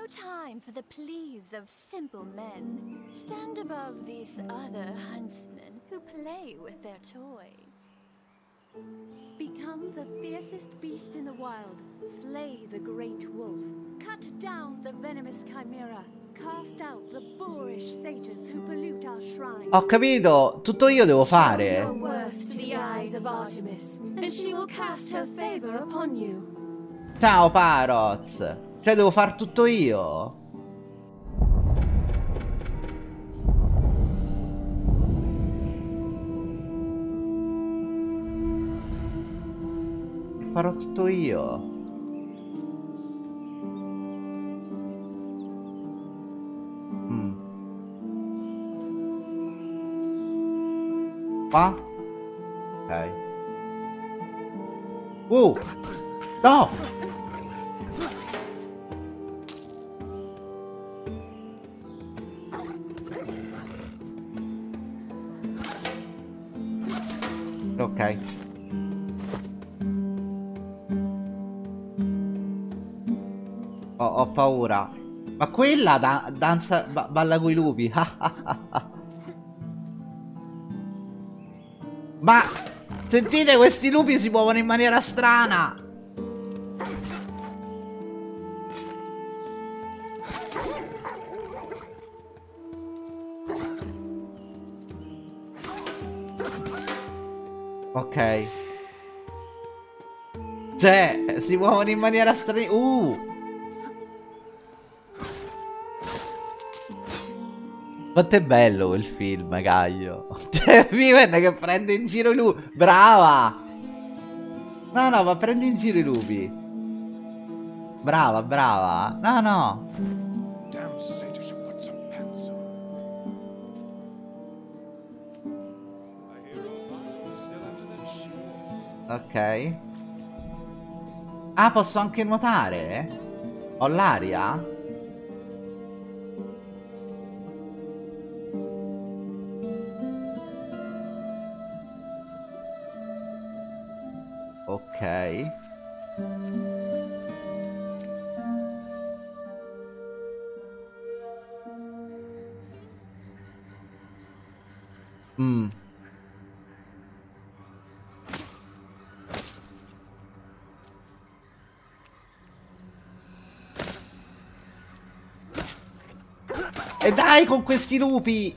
no time for the pleas of simple men. Stand above these other huntsmen who play with their toys. Become the fiercest beast in the wild. Slay the great wolf. Cut down the venomous chimera. Cast out the boorish satyrs who pollute our shrine. Ho capito, tutto io devo Your fare. worth to the eyes of Artemis, and she will cast her favor upon you. Ciao Paroz. Cioè devo far tutto io? Farò tutto io. Mm. Qua? Ok. Uh! No! Ho, ho paura. Ma quella da- danza, ba- balla coi lupi. *laughs* Ma sentite, questi lupi si muovono in maniera strana. Si muovono in maniera strana. Uh. Quanto è bello quel film, Gaio. Cioè, Viven che prende in giro i lupi. Brava! No, no, ma prende in giro i lupi. Brava, brava. No, no. Ok. Ah, posso anche nuotare? Ho l'aria? Ok. Questi lupi!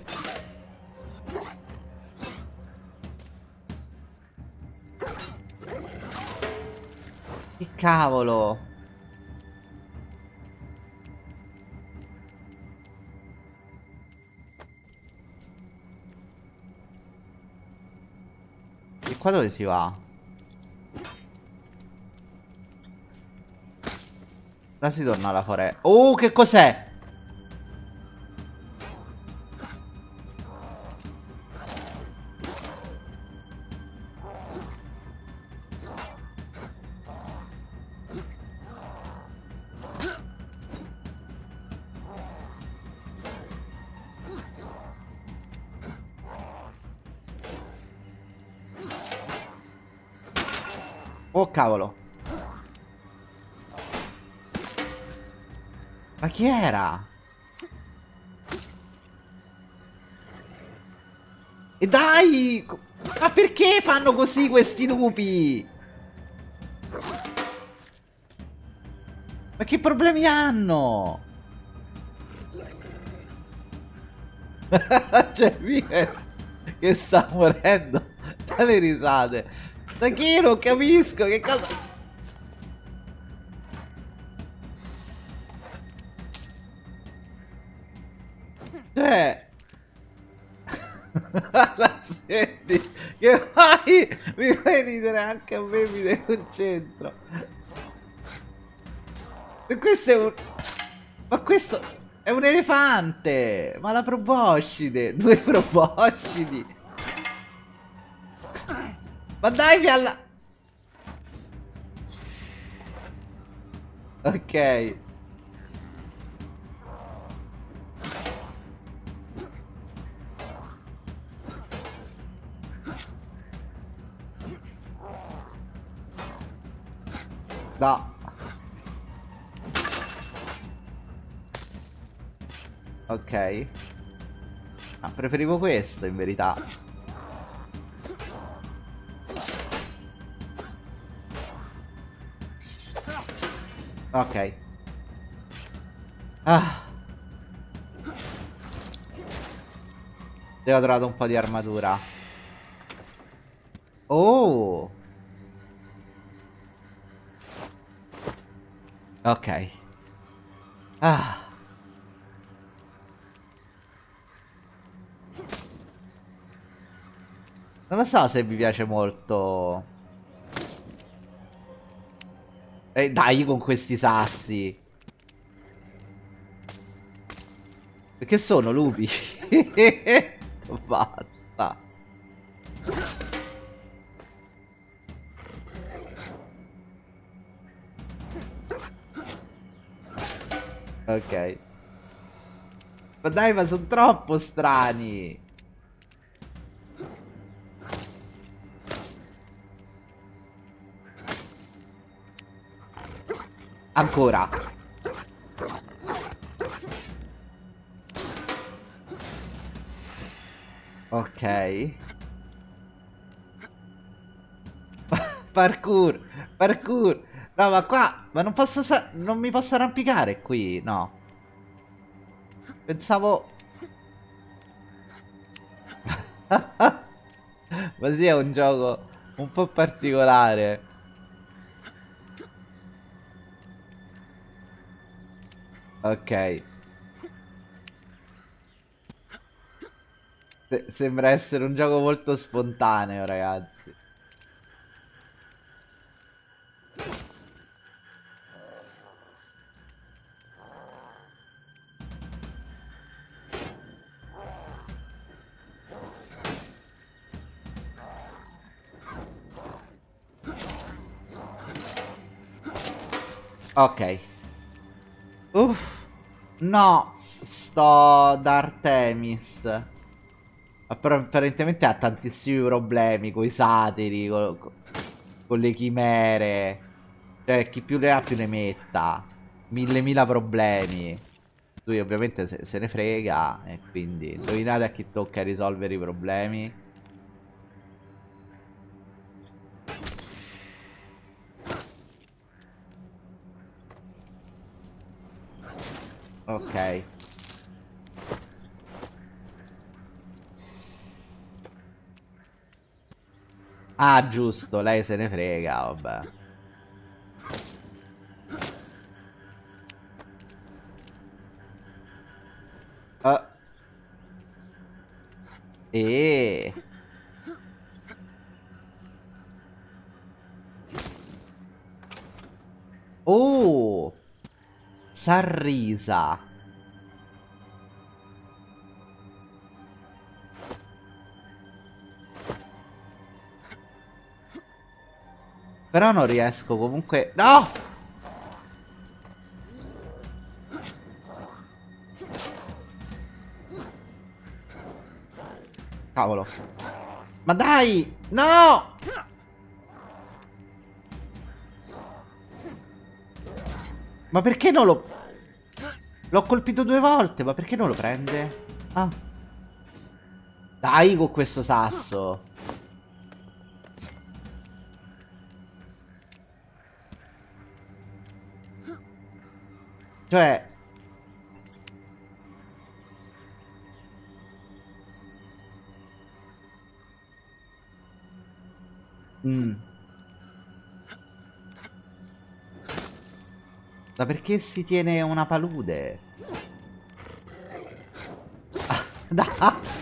Che cavolo! E qua dove si va? Da si torna alla foresta. Oh, che cos'è? Chi era? E dai! Ma perché fanno così questi lupi? Ma che problemi hanno? *laughs* cioè, via che sta morendo dalle risate. Da che non capisco che cosa... ridere anche a me, mi deconcentro. E questo è un... Ma questo... È un elefante! Ma la proboscide! Due proboscidi! Ma dai, alla... Ok. No. Ok. Ah, preferivo questo in verità. Ok. Ah. Devo trovato un po' di armatura. Oh. Ok. Ah. Non lo so se mi piace molto. Eh, dai con questi sassi. Perché sono lupi? *laughs* Basta. Ok. Ma dai, ma sono troppo strani. Ancora. Ok. *laughs* parkour. Parkour. No, ma qua... Ma non posso... Non mi posso arrampicare qui. No. Pensavo... *laughs* ma sì, è un gioco un po' particolare. Ok. Se sembra essere un gioco molto spontaneo, ragazzi. Ok. Uff. No, sto da Artemis. Apparentemente ha tantissimi problemi con i satiri, con, con le chimere. Cioè, chi più le ha più ne metta. Mille mila problemi. Lui ovviamente se, se ne frega e quindi indovinate a chi tocca risolvere i problemi. Ok. Ah, giusto, lei se ne frega, vabbè. Uh. E Oh! Sarrisa. Però non riesco comunque... No! Cavolo. Ma dai! No! Ma perché non lo... L'ho colpito due volte, ma perché non lo prende? Ah. Dai con questo sasso. Cioè... Mm. Ma perché si tiene una palude? Ah, *laughs* da.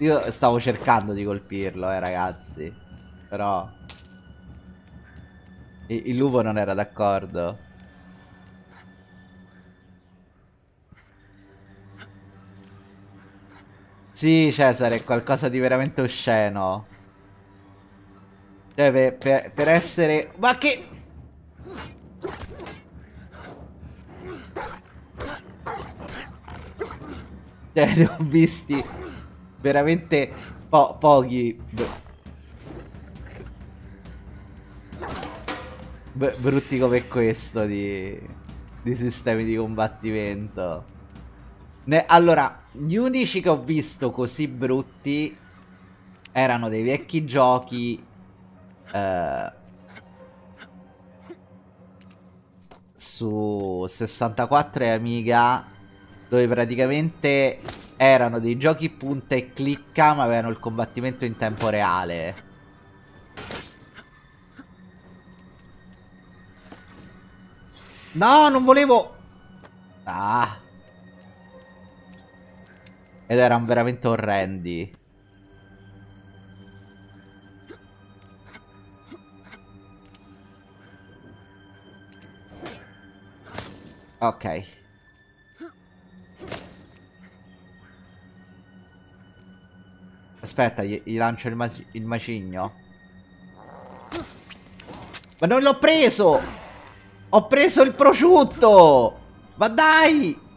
Io stavo cercando di colpirlo, eh, ragazzi. Però... Il, il lupo non era d'accordo. Sì, Cesare, è qualcosa di veramente osceno. Cioè, per, per- per essere... Ma che... Cioè, *laughs* ne ho visti veramente po- pochi. b- brutti come questo di, di sistemi di combattimento. Ne- allora, gli unici che ho visto così brutti erano dei vecchi giochi. eh, su 64 e Amiga dove praticamente erano dei giochi punta e clicca ma avevano il combattimento in tempo reale. No, non volevo... Ah. Ed erano veramente orrendi. Ok. Aspetta, gli, gli lancio il, mas- il macigno. Ma non l'ho preso! Ho preso il prosciutto! Ma dai!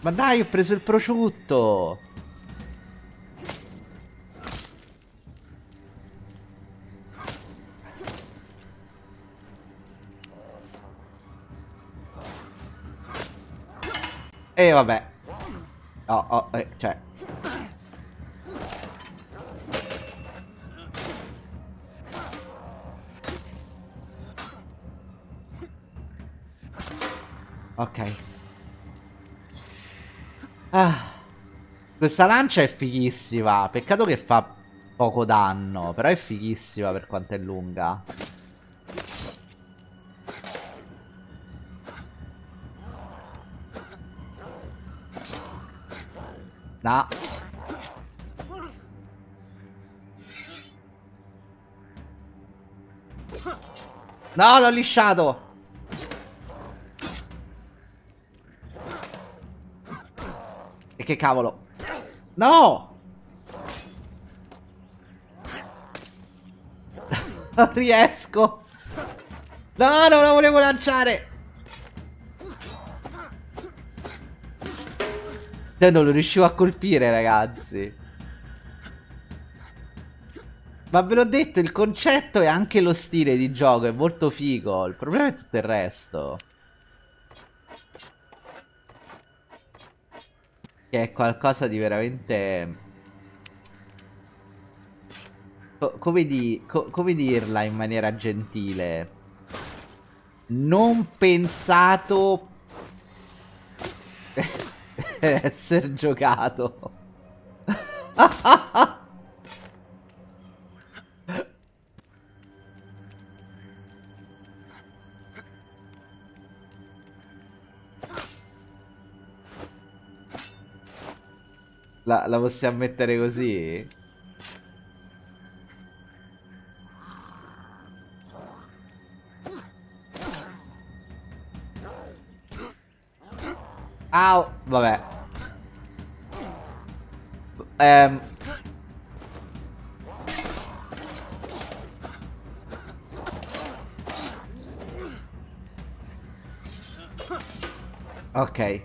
Ma dai, ho preso il prosciutto! E vabbè. Oh, oh, eh, cioè. Ok. Ah. Questa lancia è fighissima. Peccato che fa poco danno. Però è fighissima per quanto è lunga. No. No, l'ho lisciato. E che cavolo. No! *laughs* Non riesco. No, non la volevo lanciare. Cioè, non lo riuscivo a colpire, ragazzi. Ma ve l'ho detto, il concetto e anche lo stile di gioco è molto figo. Il problema è tutto il resto. Che è qualcosa di veramente... Co- come, di- co- come dirla in maniera gentile? Non pensato... *laughs* *laughs* essere giocato. La, la possiamo mettere così? Au, vabbè. Ehm. Ok.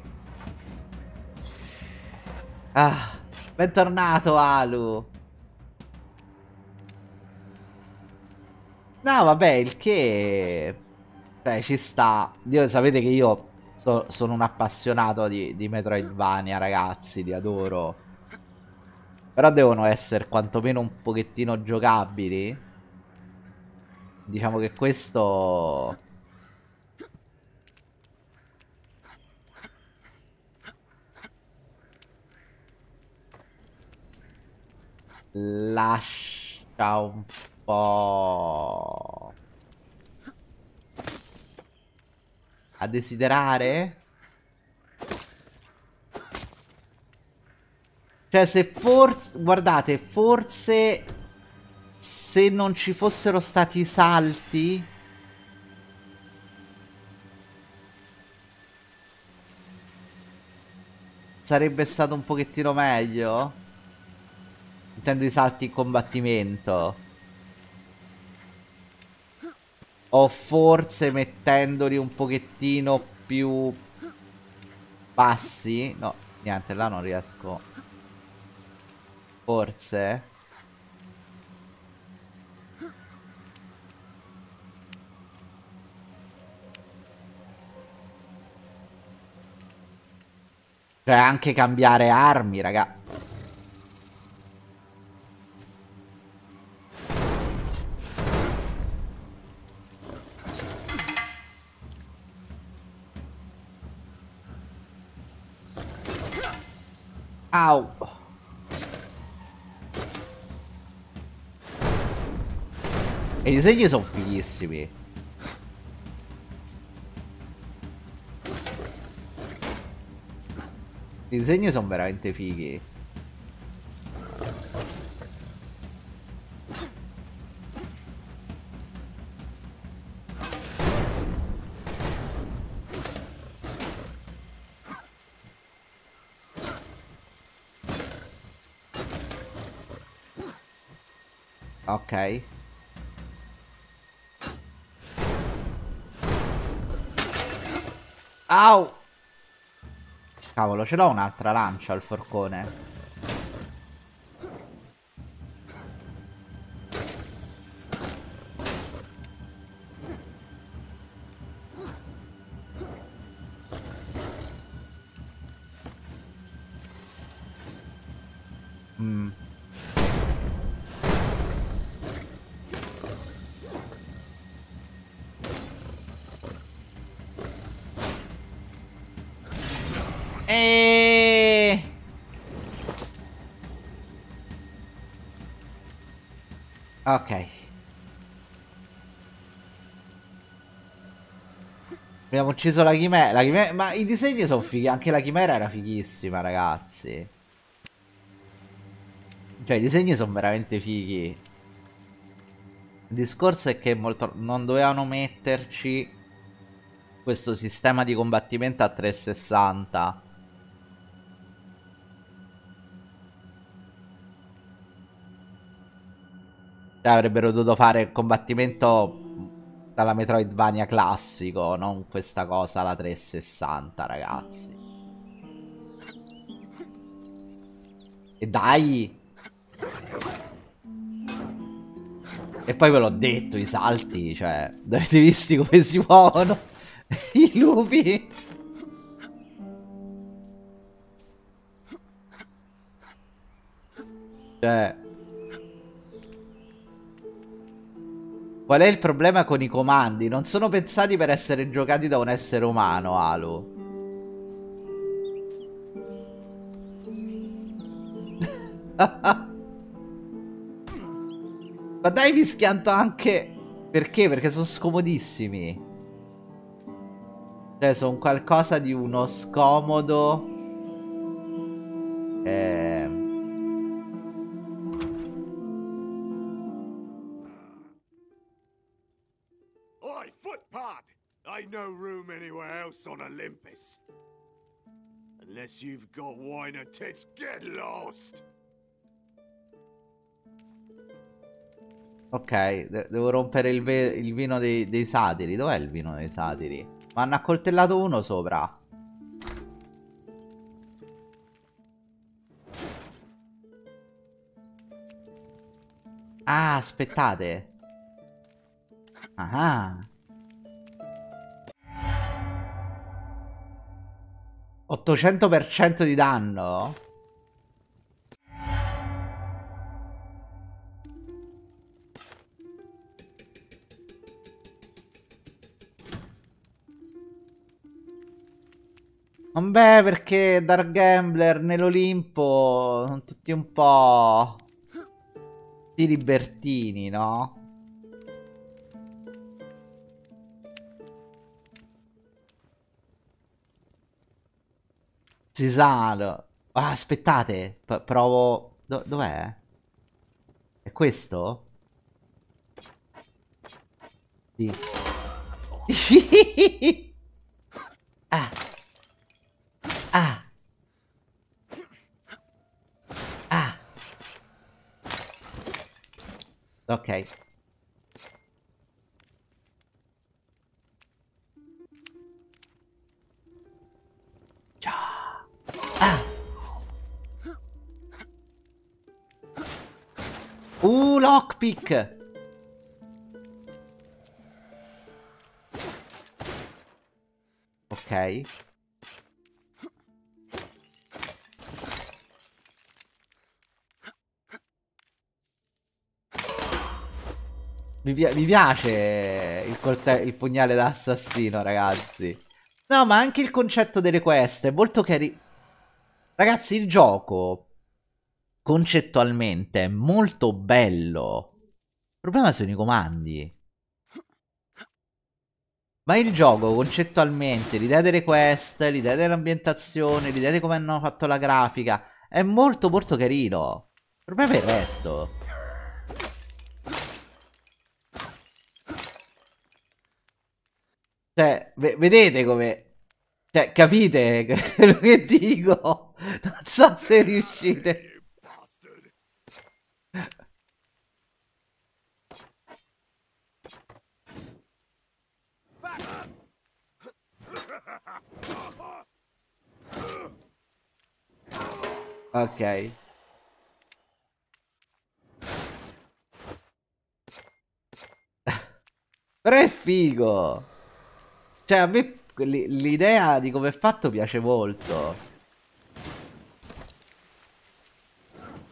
Ah, bentornato Alu. No, vabbè, il che... Cioè, ci sta. Io sapete che io so- sono un appassionato di, di Metroidvania, ragazzi, li adoro. Però devono essere quantomeno un pochettino giocabili. Diciamo che questo... Lascia un po'... A desiderare? Cioè, se forse... Guardate, forse... Se non ci fossero stati i salti... Sarebbe stato un pochettino meglio? Intendo i salti in combattimento. O forse mettendoli un pochettino più bassi? No, niente, là non riesco. Forse. Cioè anche cambiare armi, raga. Au. E i disegni sono fighissimi. I disegni sono veramente fighi. Ok. Au! Cavolo, ce l'ho un'altra lancia al forcone. Ok. Abbiamo ucciso la chimera. La chimera... Ma i disegni sono fighi. Anche la chimera era fighissima, ragazzi. Cioè, i disegni sono veramente fighi. Il discorso è che molto... non dovevano metterci questo sistema di combattimento a 360. Avrebbero dovuto fare il combattimento dalla Metroidvania classico, non questa cosa alla 360, ragazzi. E dai! E poi ve l'ho detto, i salti, cioè, avete visto come si muovono *laughs* i lupi? Cioè... Qual è il problema con i comandi? Non sono pensati per essere giocati da un essere umano, Halo. *laughs* Ma dai, mi schianto anche... Perché? Perché sono scomodissimi. Cioè, sono qualcosa di uno scomodo. Eh... Ain't no room anywhere else on Olympus. Unless you've got wine or tits, get lost! Ok, de devo rompere il, il vino dei, dei satiri. Dov'è il vino dei satiri? Mi hanno accoltellato uno sopra. Ah, aspettate. Ah. 800% di danno? Vabbè, perché Dark Gambler nell'Olimpo sono tutti un po'... Tutti libertini, no? Si sa. no. Ah, aspettate. p- provo. do- dov'è? È questo? Sì. *laughs* ah. Ah. Ah. Ok. Ah. Uh, lockpick. Ok. Mi, pi- mi piace il, il pugnale da assassino, ragazzi. No, ma anche il concetto delle quest è molto carino. Ragazzi, il gioco concettualmente è molto bello. Il problema sono i comandi. Ma il gioco concettualmente, l'idea delle quest, l'idea dell'ambientazione, l'idea di come hanno fatto la grafica, è molto molto carino. Il problema è il resto. Cioè, ve- vedete come... Cioè, capite *laughs* quello che dico? *laughs* Non so se riuscite. Ok. *laughs* Però è figo. Cioè, a me l'idea di come è fatto piace molto.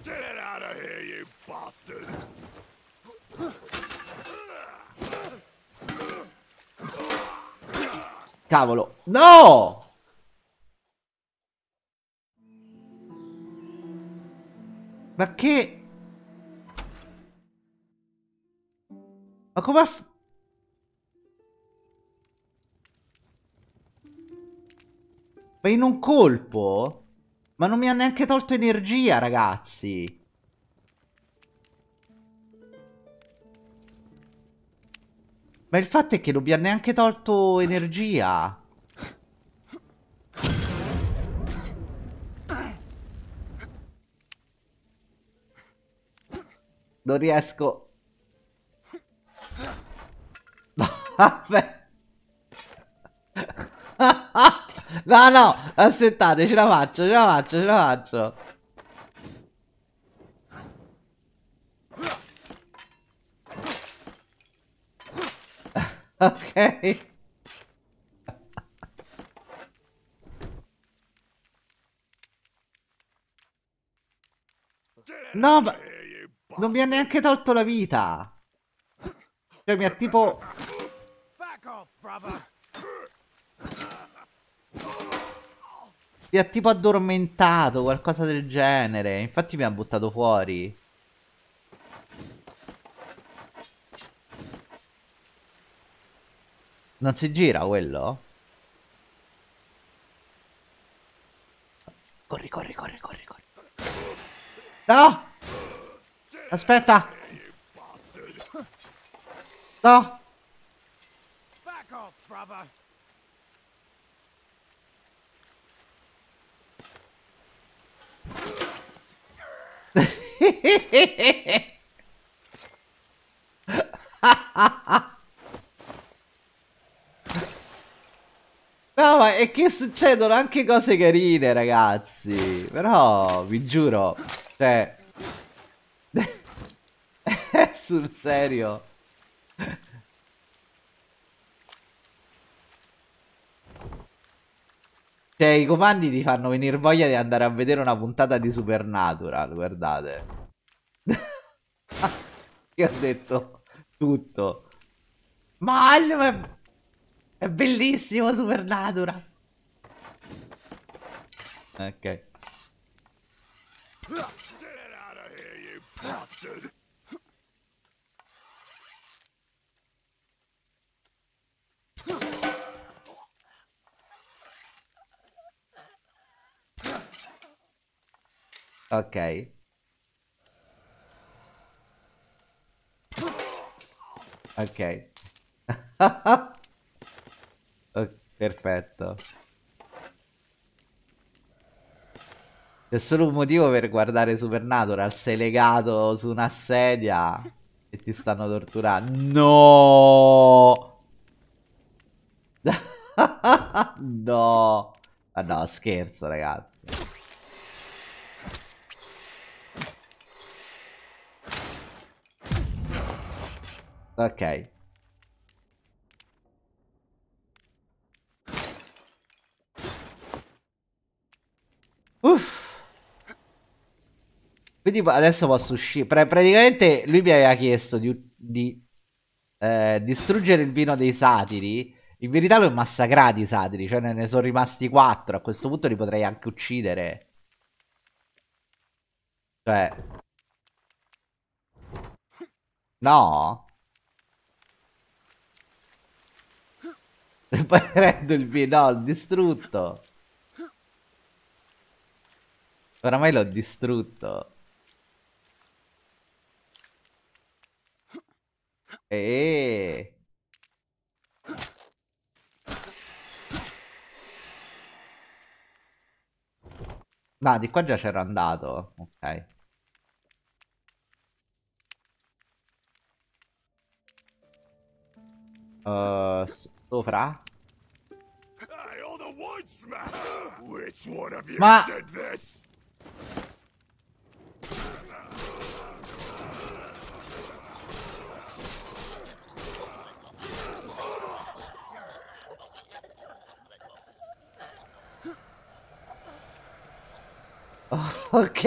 Get it out of here, you bastard! Cavolo. No! Ma che... Ma come Ma in un colpo? Ma non mi ha neanche tolto energia, ragazzi. Ma il fatto è che non mi ha neanche tolto energia. Non riesco. Vabbè. *laughs* No, no, aspettate, ce la faccio, ce la faccio, ce la faccio. Ok. No, ma non mi ha neanche tolto la vita. Cioè, mi ha tipo... Mi ha tipo addormentato, qualcosa del genere. Infatti mi ha buttato fuori. Non si gira quello? Corri, corri, corri, corri, corri. No! Aspetta! No! Back off, brother! No, ma è che succedono anche cose carine, ragazzi. Però, vi giuro, cioè... *laughs* Sul serio. Cioè, i comandi ti fanno venire voglia di andare a vedere una puntata di Supernatural, guardate. *laughs* Che ho detto tutto. Ma è... Bellissimo Supernatural. Ok. Ok. Ok. *laughs* Perfetto. C'è solo un motivo per guardare Supernatural. Sei legato su una sedia e ti stanno torturando. No! *laughs* no! Ah no, scherzo, ragazzi. Ok. Uff. Quindi adesso posso uscire. Pra- praticamente lui mi aveva chiesto di, di eh, distruggere il vino dei satiri. In verità li ho massacrati i satiri, cioè ne ne sono rimasti quattro. A questo punto li potrei anche uccidere. Cioè... No. E *laughs* poi prendo il vino, no, l'ho distrutto. Oramai l'ho distrutto. E No, di qua già c'ero andato. Ok. Uh, sopra? Hey, all the woodsman! Which one of you Ma- did this? Ok.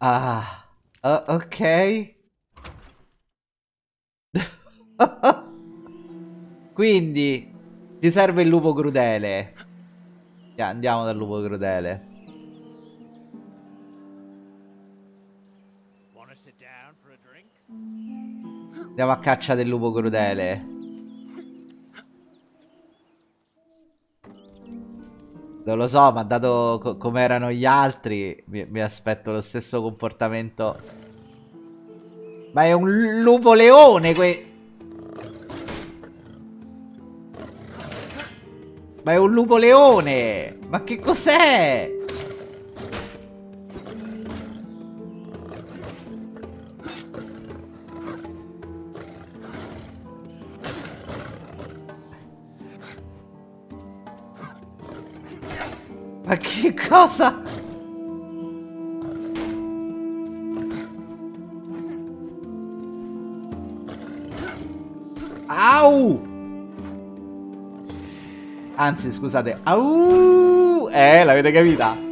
Ah, uh, ok. *laughs* Quindi ti serve il lupo crudele. Andiamo dal lupo crudele. Andiamo a caccia del lupo crudele. Non lo so, ma dato co- come erano gli altri, mi, mi aspetto lo stesso comportamento. Ma è un lupo leone que... Ma è un lupo leone! Ma che cos'è? Cosa? Au! Anzi, scusate. Au! Eh, l'avete capita?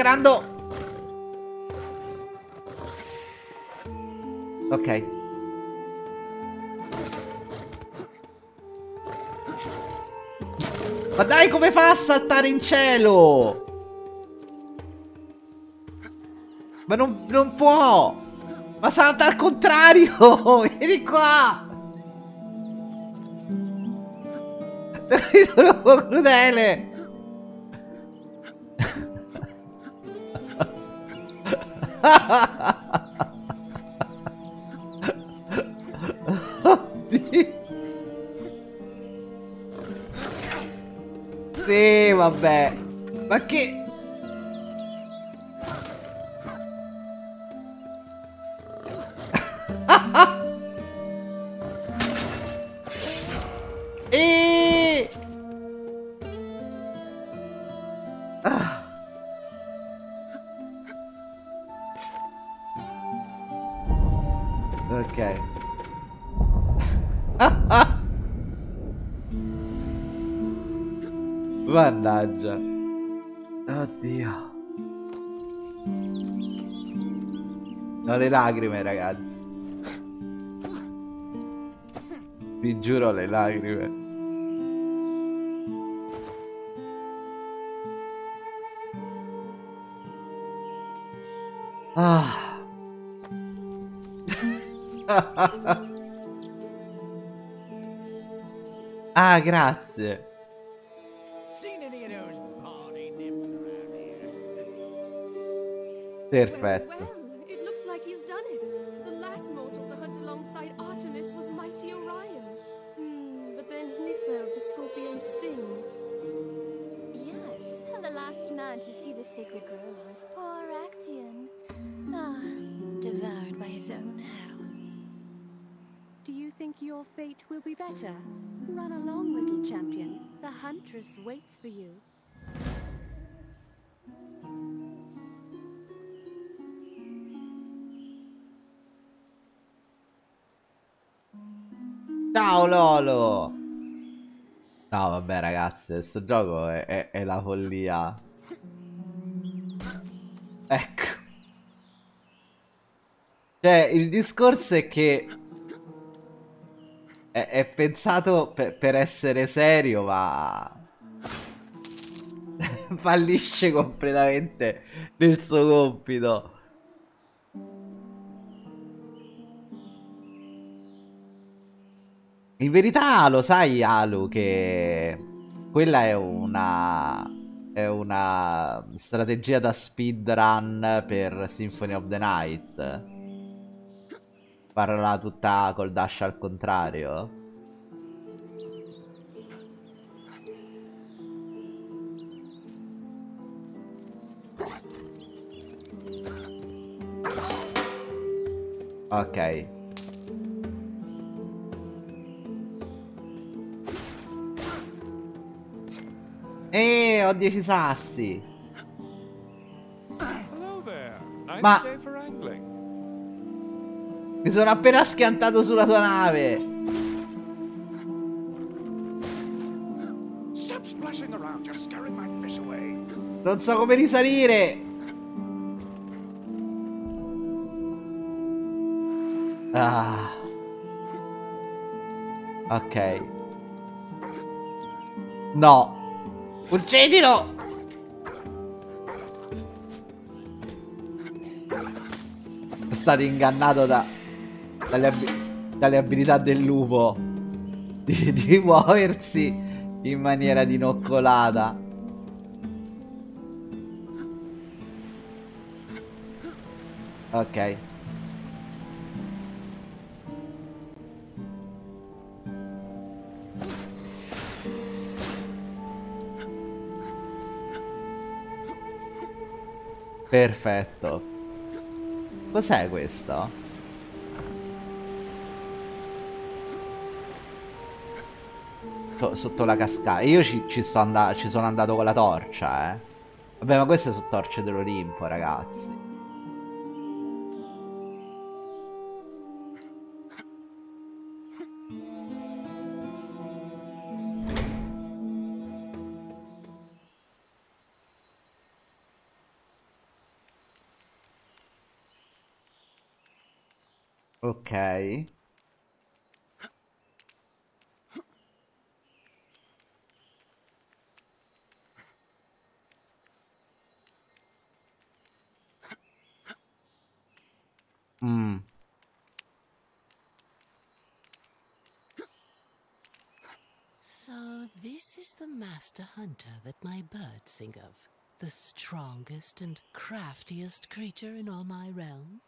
Massacrando! Ok. Ma dai, come fa a saltare in cielo? Ma non, non può! Ma salta al contrario! *laughs* Vieni qua! *laughs* Sono un crudele! Sì, vabbè. Ma che... Mannaggia. Oddio. Ho le lacrime, ragazzi. Vi giuro le lacrime. Ah. *laughs* ah, grazie. Man to see the sacred grove was poor Actaeon. Ah, devoured by his own hounds. Do you think your fate will be better? Run along, little champion. The huntress waits for you. Ciao Lolo! No, vabbè, ragazzi, questo gioco è, è- è la follia. Ecco. Cioè, il discorso è che è, è pensato per, per essere serio, ma *laughs* fallisce completamente nel suo compito. In verità lo sai, Alu, che quella è una è una strategia da speedrun per Symphony of the Night. Farla tutta col dash al contrario. Ok. Eh, ho 10 sassi. Ma-. Mi sono appena schiantato sulla tua nave. Non so come risalire. Ah. Ok. No. Uccidilo! È stato ingannato da, dalle, abi- dalle abilità del lupo di, di muoversi in maniera dinoccolata. Ok. Perfetto. Cos'è questo? So- Sotto la cascata. Io ci, ci sto ci sono andato con la torcia, eh. Vabbè, ma queste sono torce dell'Olimpo, ragazzi. Ok. Mm. So, this is the master hunter that my birds sing of. The strongest and craftiest creature in all my realm.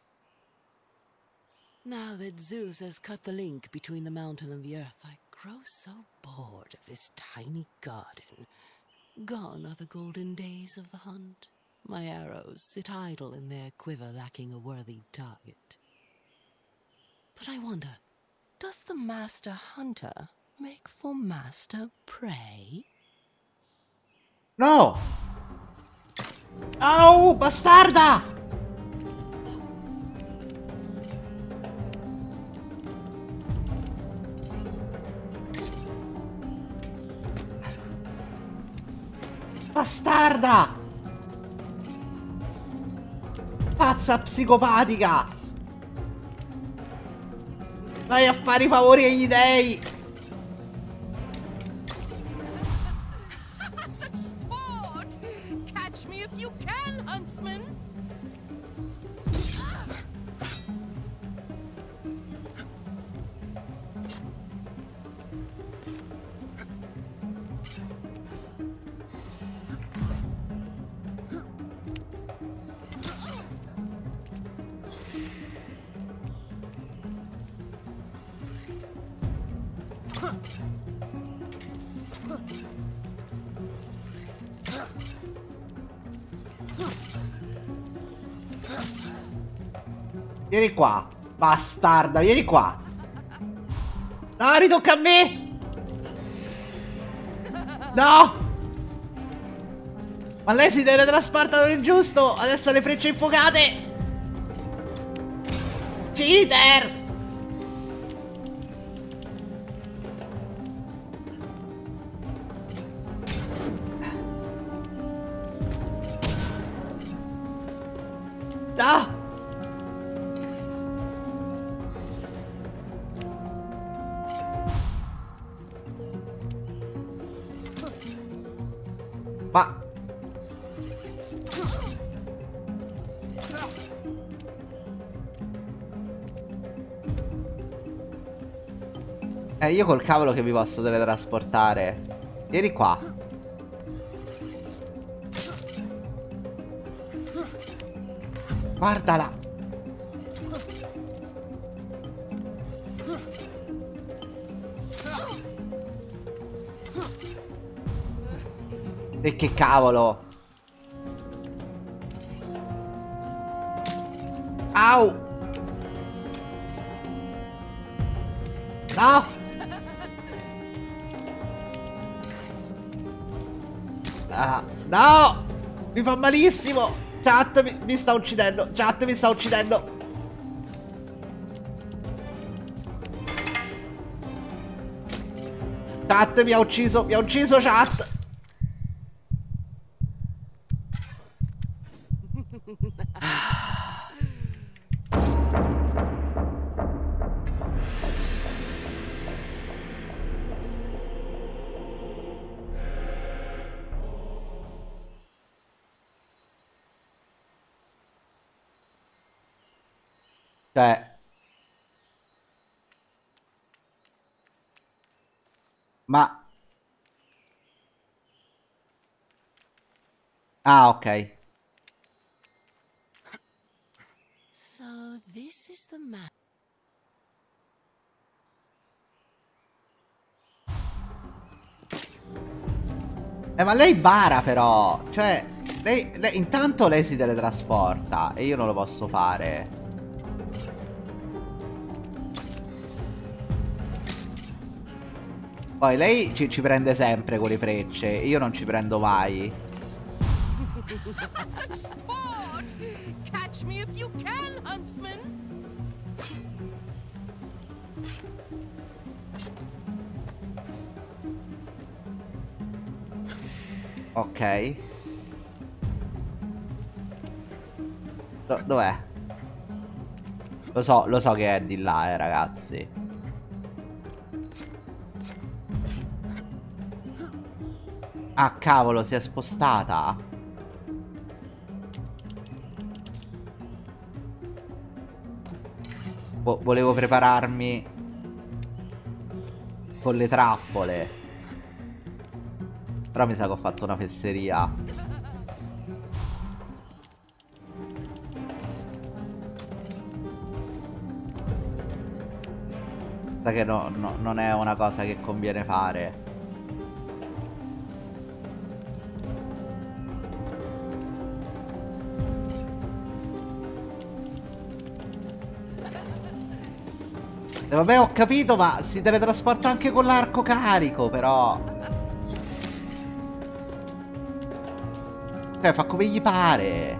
Now that Zeus has cut the link between the mountain and the earth, I grow so bored of this tiny garden. Gone are the golden days of the hunt. My arrows sit idle in their quiver, lacking a worthy target. But I wonder, does the master hunter make for master prey? No! Au, bastarda! Bastarda! Pazza psicopatica! Vai a fare i favori agli dei! Vieni qua. Bastarda, vieni qua. No, ritocca a me. No. Ma lei si teletrasporta nel giusto. Adesso le frecce infuocate. Cheater. Io col cavolo che vi posso teletrasportare. Vieni qua. Guardala. E che cavolo. Malissimo. Chat mi, mi sta uccidendo. Chat mi sta uccidendo. Chat mi ha ucciso. Mi ha ucciso chat. Ok. So this is the man. Eh, ma lei bara però. Cioè, lei, lei- intanto lei si teletrasporta e io non lo posso fare. Poi lei ci, ci prende sempre con le frecce, io non ci prendo mai. Such sport! Catch me if you can, huntsman! Ok. Do- dov'è? Lo so, lo so che è di là, eh, ragazzi. Ah, cavolo, si è spostata. Vo- volevo prepararmi con le trappole. Però mi sa che ho fatto una fesseria. Sa che no- no- non è una cosa che conviene fare. Eh, vabbè, ho capito, ma si teletrasporta anche con l'arco carico, però. Ok, fa come gli pare.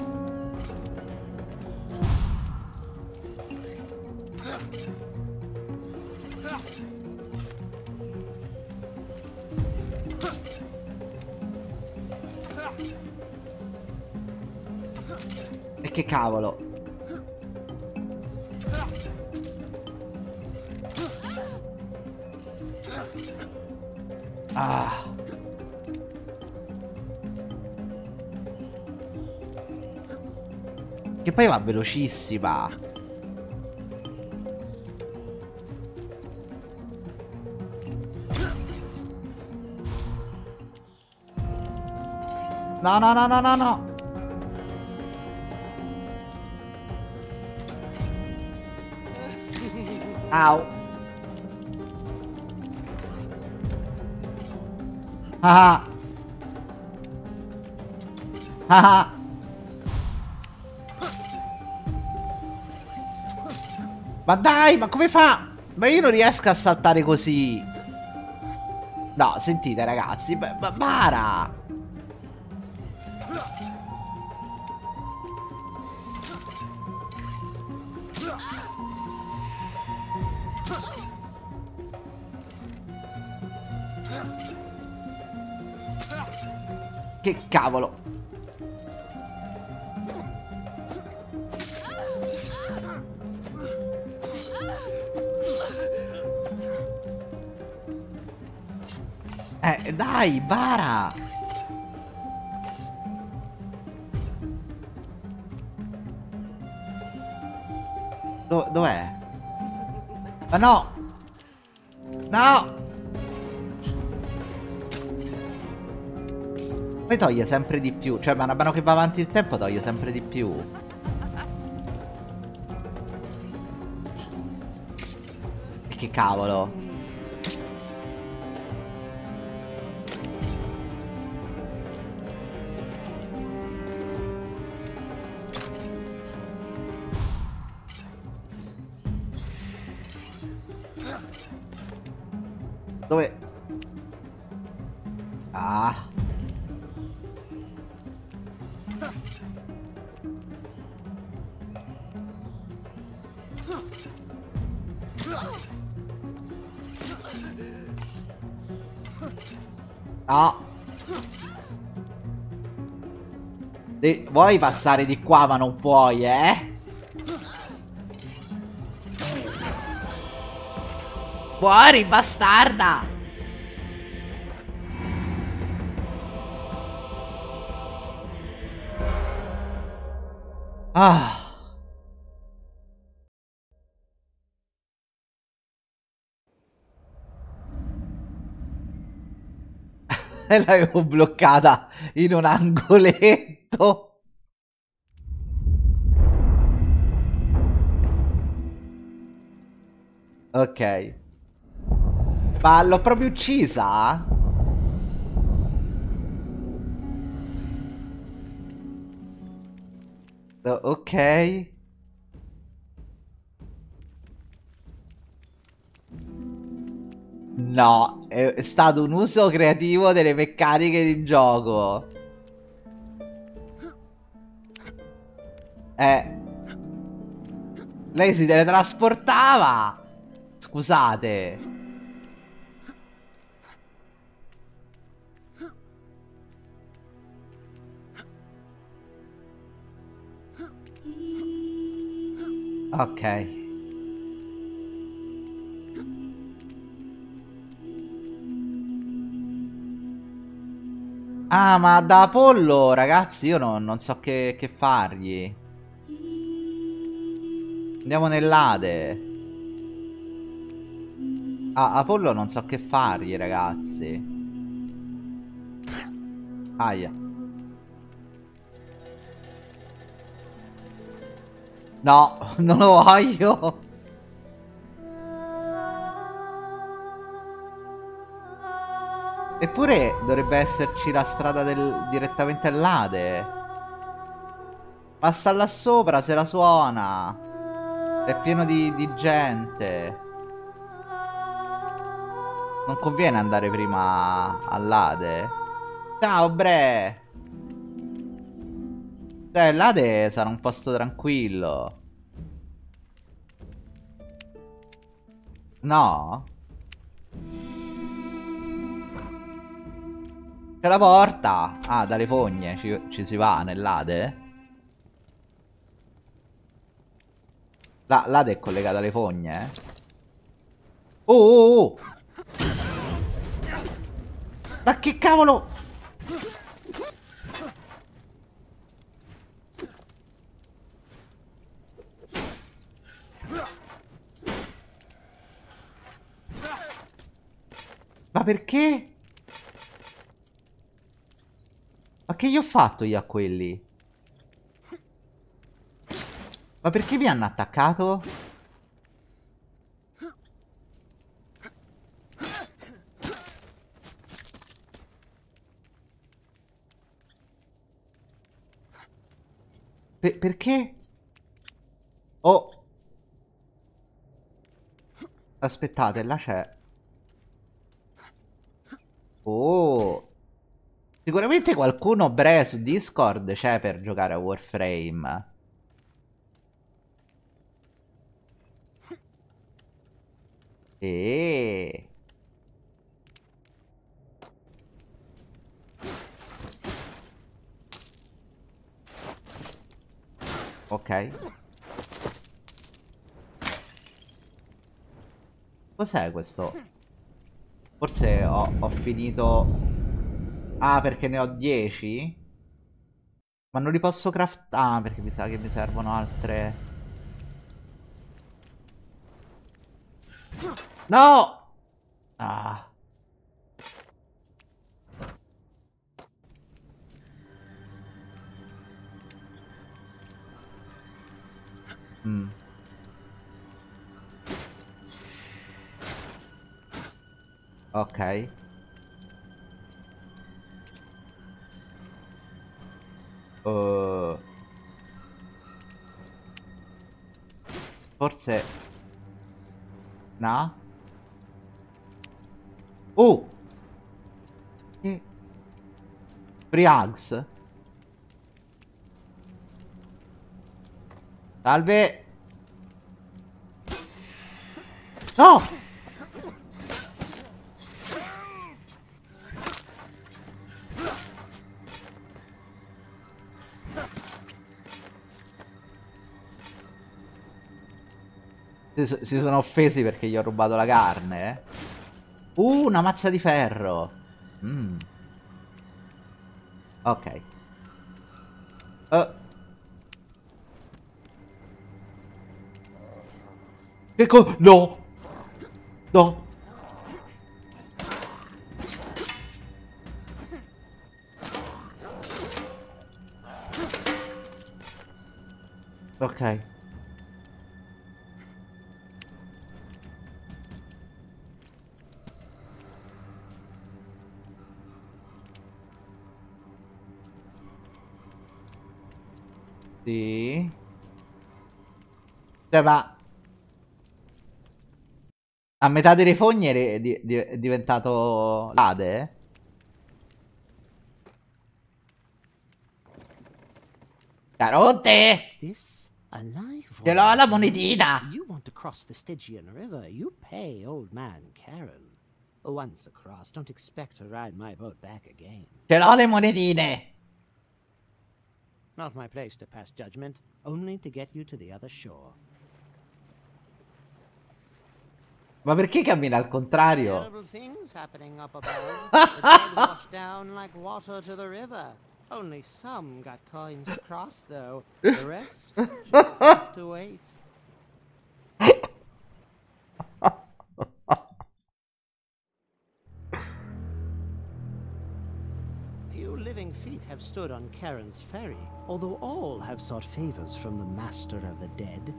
Che cavolo va velocissima. No, no, no, no, no, no. Au. Ah. Ah. Ma dai, ma come fa? Ma io non riesco a saltare così. No, sentite ragazzi, ma, ma bara. Che cavolo. Sempre di più. Cioè, man mano che va avanti il tempo toglie sempre di più. Che cavolo. De vuoi passare di qua ma non puoi, eh? Muori, bastarda! Ah. *laughs* L'avevo bloccata in un angoletto. Ok. Ma l'ho proprio uccisa? Ok. No, è stato un uso creativo delle meccaniche di gioco. Eh. Lei si teletrasportava. Scusate. Ok. Ah, ma da Apollo, ragazzi, io no, non so che, che fargli. Andiamo nell'Ade. Ah, Apollo non so che fargli, ragazzi. Aia. No, *laughs* non lo voglio. Eppure dovrebbe esserci la strada del, direttamente all'Ade. Ma sta là sopra, se la suona. È pieno di, di gente. Non conviene andare prima all'Ade. Ciao, bre. Cioè, l'Ade sarà un posto tranquillo. No? C'è la porta. Ah, dalle fogne ci, ci si va nell'Ade? La, l'Ade è collegata alle fogne. Oh, oh, oh. Ma che cavolo? Ma perché? Ma che gli ho fatto io a quelli? Ma perché mi hanno attaccato? Per- perché? Oh. Aspettate, là c'è. Oh. Sicuramente qualcuno bre su Discord c'è per giocare a Warframe. E Ok. Cos'è questo? Forse ho, ho finito... Ah, perché ne ho 10? Ma non li posso craftare? Ah, perché mi sa che mi servono altre... No! Ah. Mm. Ok. Uh. Forse... No? Oh! Che... Salve! No! Si, sono offesi perché gli ho rubato la carne, eh? Uh, una mazza di ferro. Mm. Ok. Uh. Che co... No! No! Ok. Sì. Cioè, ma... A metà delle fogne è, di- di- è diventato l'Ade? eh? Carote! Ce l'ho la one? monetina! You want to cross the Stygian River? You pay old man Karen. Once across, don't expect to ride my boat back again. Ce l'ho le monetine! Not my place to pass judgment, only to get you to the other shore. Ma perché cammina al contrario? Terrible things happening up above. the dead washed down like water to the river. Only some got coins to cross, though. The rest *laughs* just have to wait. Few living feet have stood on Karen's ferry, although all have sought favors from the Master of the Dead.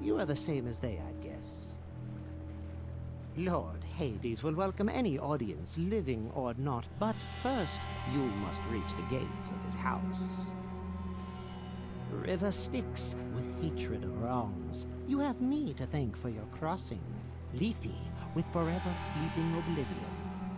You are the same as they, I'd guess. Lord Hades will welcome any audience, living or not, but first you must reach the gates of his house. River Styx, with hatred of wrongs, you have me to thank for your crossing. Lethe, with forever sleeping oblivion.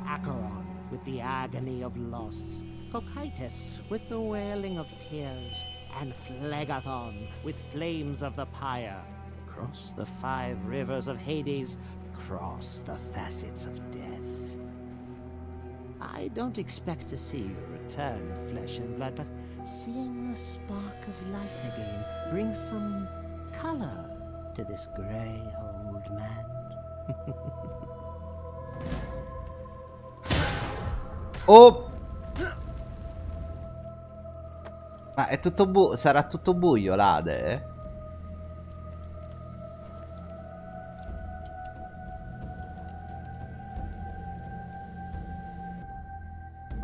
Acheron, with the agony of loss. Cocytus, with the wailing of tears. And Phlegathon, with flames of the pyre. Cross the five rivers of Hades, cross the facets of death. I don't expect to see you return in flesh and blood, but seeing the spark of life again brings some color to this gray old man? *laughs* Oh! Ma è tutto bu- sarà tutto buio l'Ade?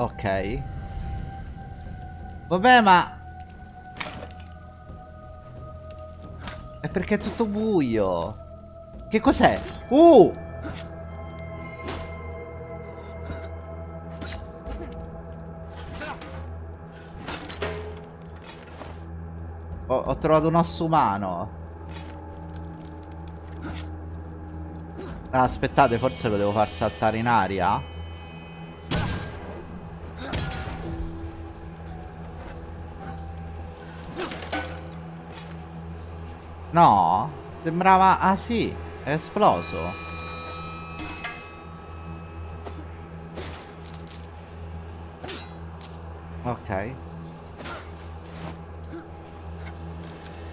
Ok. Vabbè, ma... È perché è tutto buio. Che cos'è? Uh! Ho, ho trovato un osso umano. Ah, aspettate, forse lo devo far saltare in aria. No, sembrava... Ah sì, è esploso. Ok.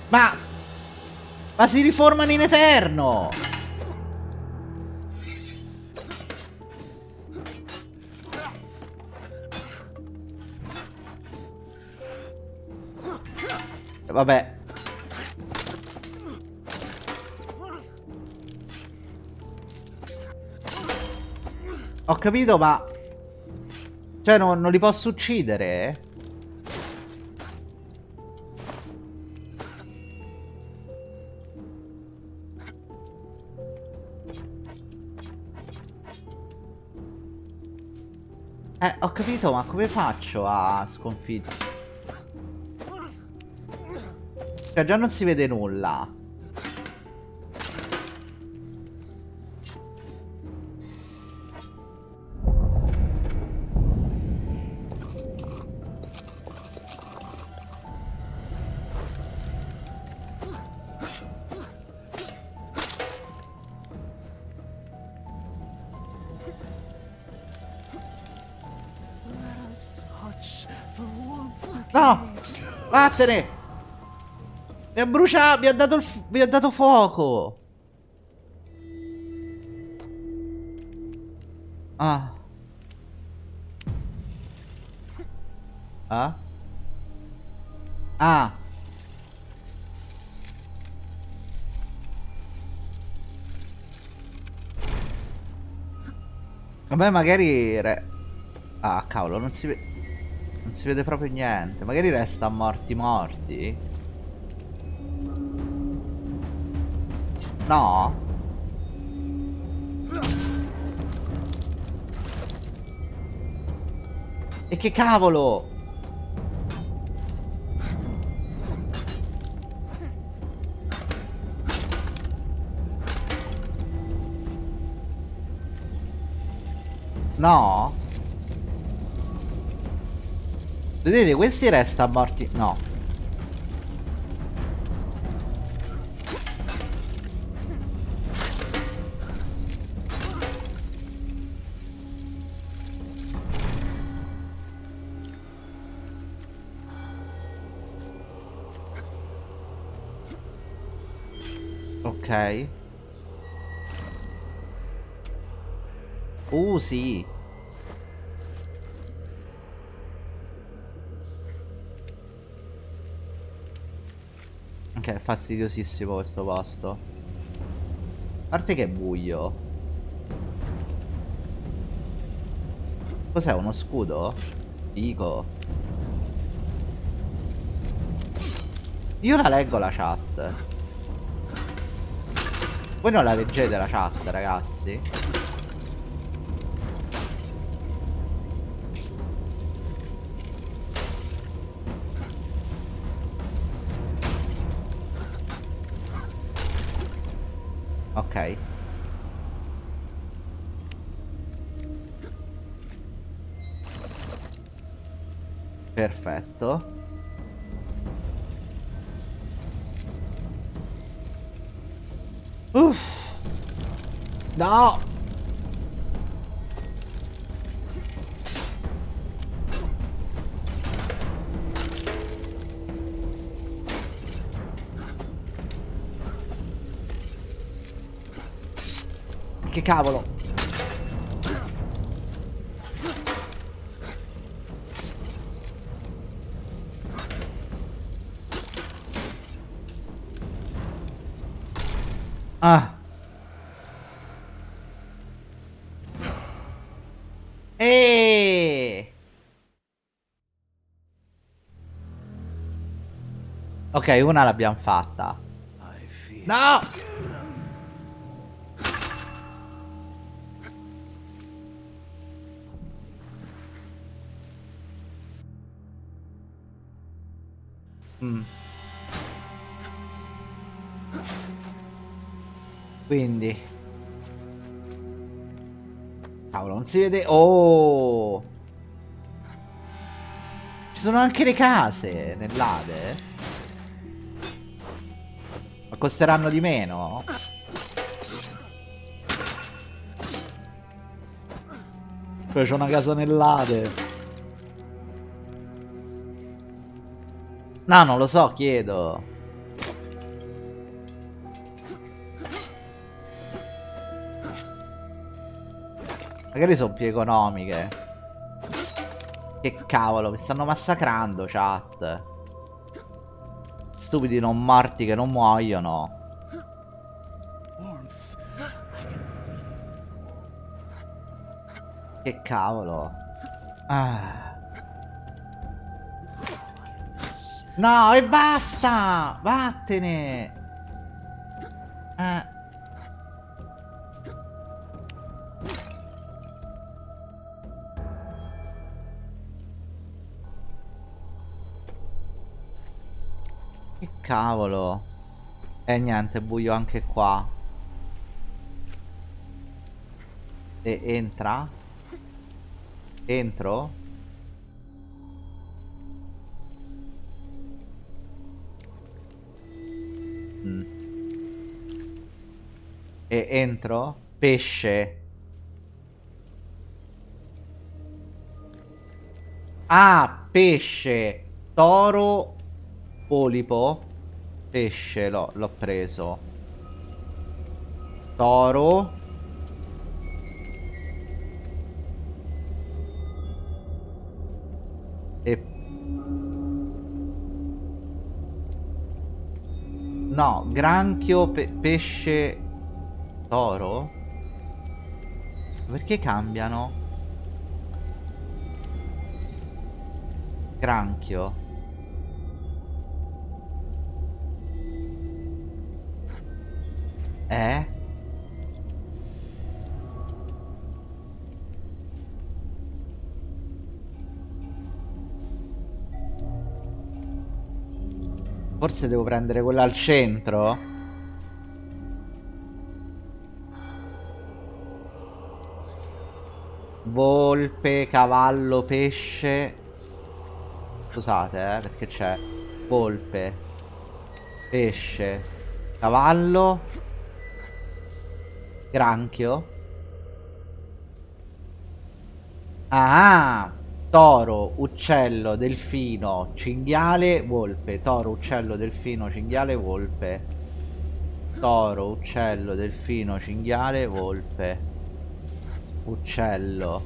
Ma... Ma si riformano in eterno! Vabbè. Ho capito, ma... Cioè, non, non li posso uccidere? Eh, ho capito, ma come faccio a sconfiggere? Cioè, già non si vede nulla. Vattene! Mi ha bruciato, mi ha dato il mi ha dato fuoco. Ah. Ah? Ah. Vabbè, magari... Ah, cavolo, non si vede... Non si vede proprio niente. Magari resta morti morti. No? E che cavolo? No? Vedete, questi resta morti. No. Ok. Uh, sì. È fastidiosissimo questo posto. A parte che è buio. Cos'è, uno scudo? Figo. Io la leggo la chat. Voi non la leggete la chat, ragazzi? Perfetto. Ok, una l'abbiamo fatta. No! Mm. Quindi Cavolo, non si vede Oh Ci sono anche le case Nell'Ade Ma costeranno di meno? Poi c'è una casa nell'Ade No, non lo so, chiedo Magari sono più economiche. Che cavolo, mi stanno massacrando, chat. Stupidi non morti che non muoiono. Che cavolo. Ah. No, e basta! Vattene! Eh. Cavolo. E niente, è buio anche qua. E entra? Entro? Mm. E entro? Pesce. Ah, pesce. Toro. Polipo. Pesce, l'ho preso. Toro. E... No, granchio, pe pesce, toro? Perché cambiano? Granchio. Eh? Forse devo prendere quella al centro? Volpe, cavallo, pesce. Scusate, eh, perché c'è volpe, pesce, cavallo, granchio. Ah! Toro, uccello, delfino, cinghiale, volpe. Toro, uccello, delfino, cinghiale, volpe. Toro, uccello, delfino, cinghiale, volpe. Uccello.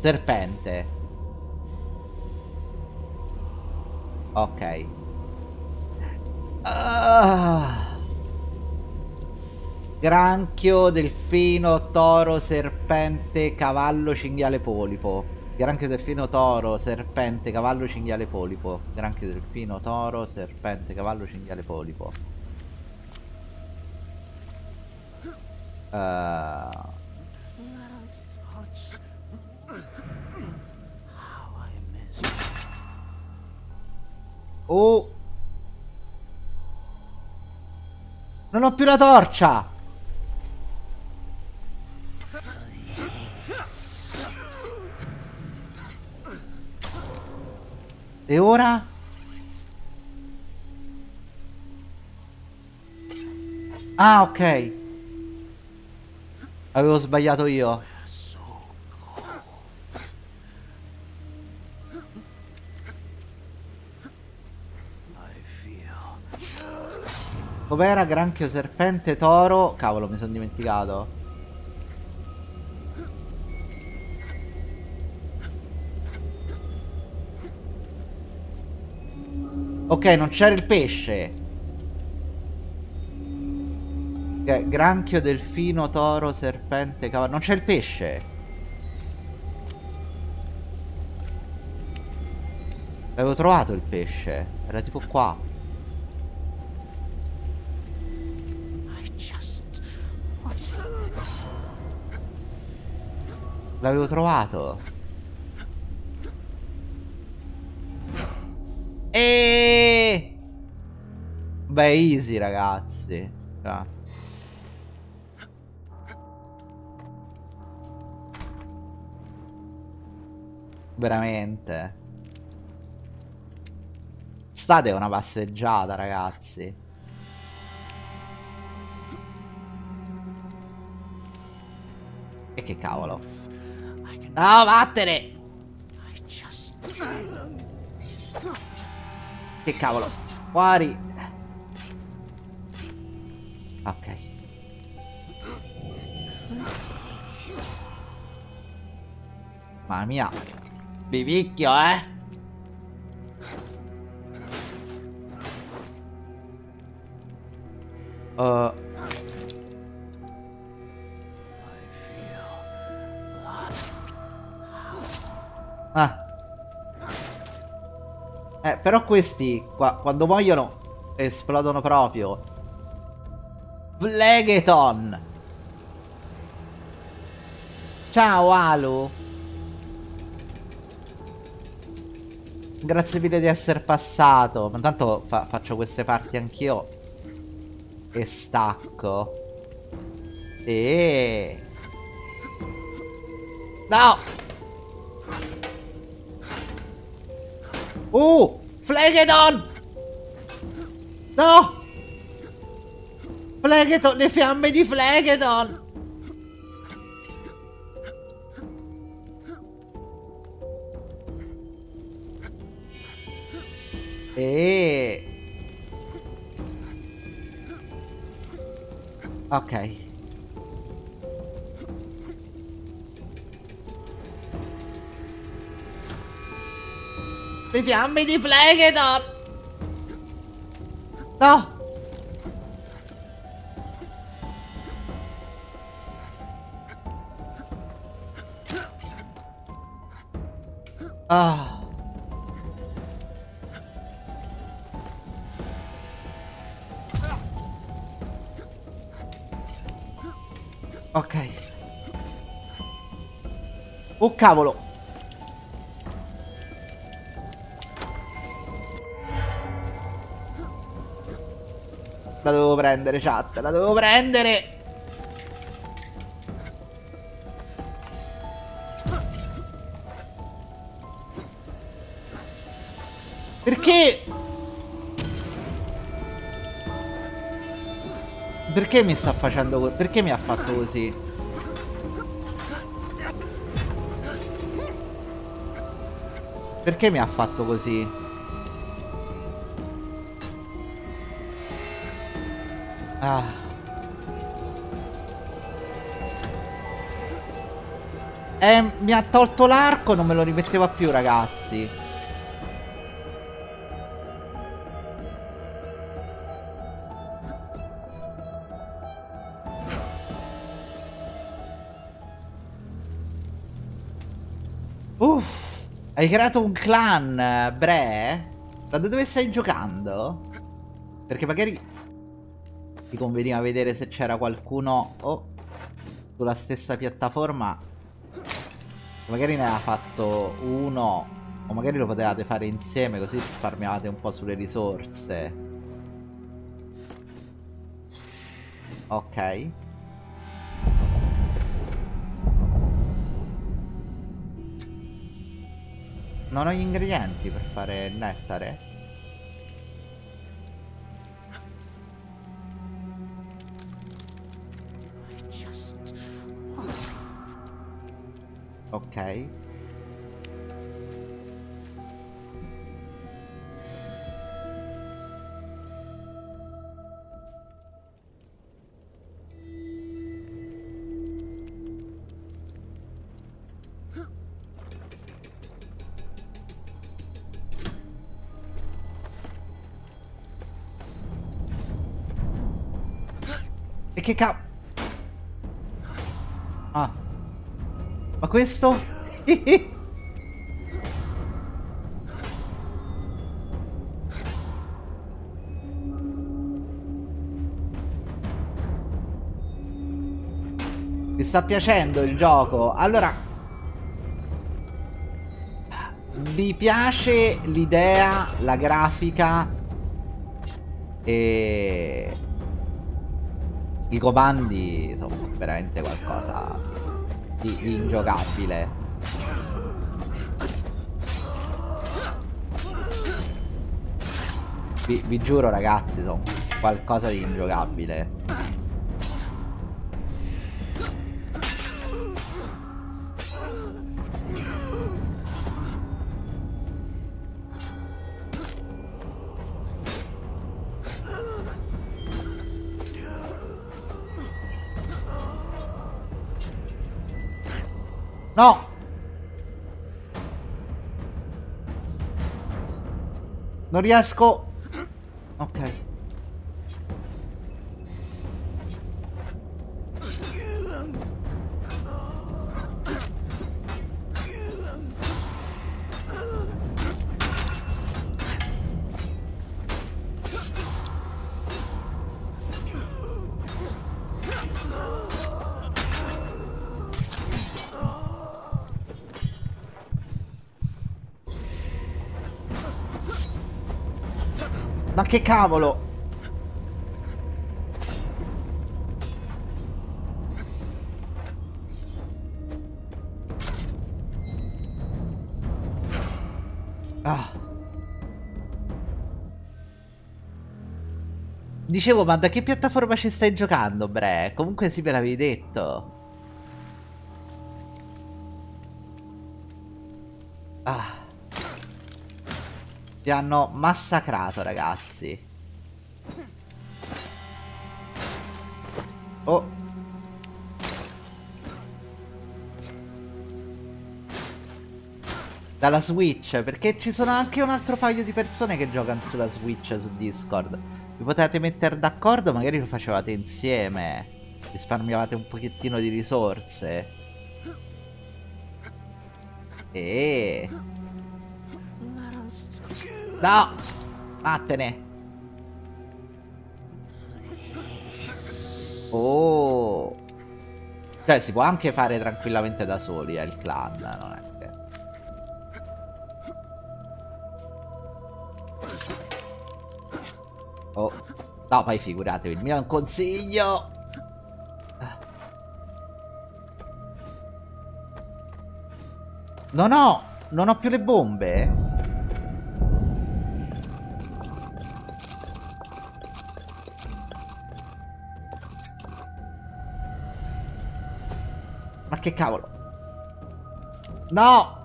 Serpente. Ok. Ah. Granchio, delfino, toro, serpente, cavallo, cinghiale, polipo. Granchio delfino toro, serpente, cavallo, cinghiale, polipo. Granchio delfino toro, serpente, cavallo, cinghiale, polipo. Uh... Oh! Non ho più la torcia! E ora? Ah, ok. Avevo sbagliato io. Com'era granchio serpente toro? Cavolo, mi sono dimenticato. Ok, non c'era il pesce. Granchio, delfino, toro, serpente, cavallo. Non c'è il pesce. L'avevo trovato il pesce. Era tipo qua. L'avevo trovato. Beh, easy ragazzi. Cioè. Veramente. State una passeggiata, ragazzi. E che cavolo. No, vattene! Che cavolo. Fuori. Ok. Mamma mia. Bivicchio, eh. Uh. Ah. Eh, però questi qua, quando muoiono esplodono proprio. Phlegeton. Ciao Alu. Grazie mille di essere passato. Ma intanto fa faccio queste parti anch'io. E stacco. E... No! Uh! Phlegedon! No! Phlegedon! Le fiamme di Phlegedon! E... Ok. Le fiamme di Phlegedon! No! Ah. Ok. Oh cavolo. La dovevo prendere, chat. La dovevo prendere. Perché mi sta facendo così? Perché mi ha fatto così? Perché mi ha fatto così? Ah. Eh, mi ha tolto l'arco, non me lo rimetteva più, ragazzi. Hai creato un clan, Bre? Da dove stai giocando? Perché magari ti conveniva vedere se c'era qualcuno oh, sulla stessa piattaforma. Magari ne aveva fatto uno o magari lo potevate fare insieme così risparmiavate un po' sulle risorse. Ok. Non ho gli ingredienti per fare il nettare. Che ca... Ah. Ma questo? *laughs* Mi sta piacendo il gioco. Allora... Mi piace l'idea, la grafica e... I comandi sono veramente qualcosa di, ingiocabile. Vi, vi giuro ragazzi, sono qualcosa di ingiocabile. Non riesco. Ok. Che cavolo? Ah. Dicevo, ma da che piattaforma ci stai giocando, bre? Comunque sì, me l'avevi detto. Vi hanno massacrato, ragazzi. Oh. Dalla Switch, perché ci sono anche un altro paio di persone che giocano sulla Switch su Discord. Vi potete mettere d'accordo, magari lo facevate insieme. Risparmiavate un pochettino di risorse. E... No! Vattene! Oh! Cioè, si può anche fare tranquillamente da soli, è il clan, non è che... Oh. No, poi figuratevi, il mio è un consiglio! Non ho... Non ho più le bombe? No!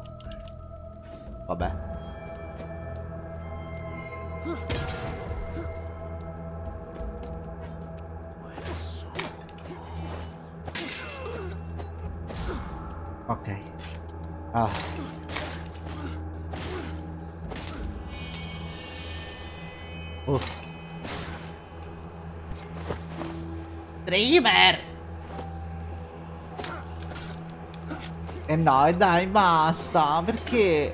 E dai, basta, perché...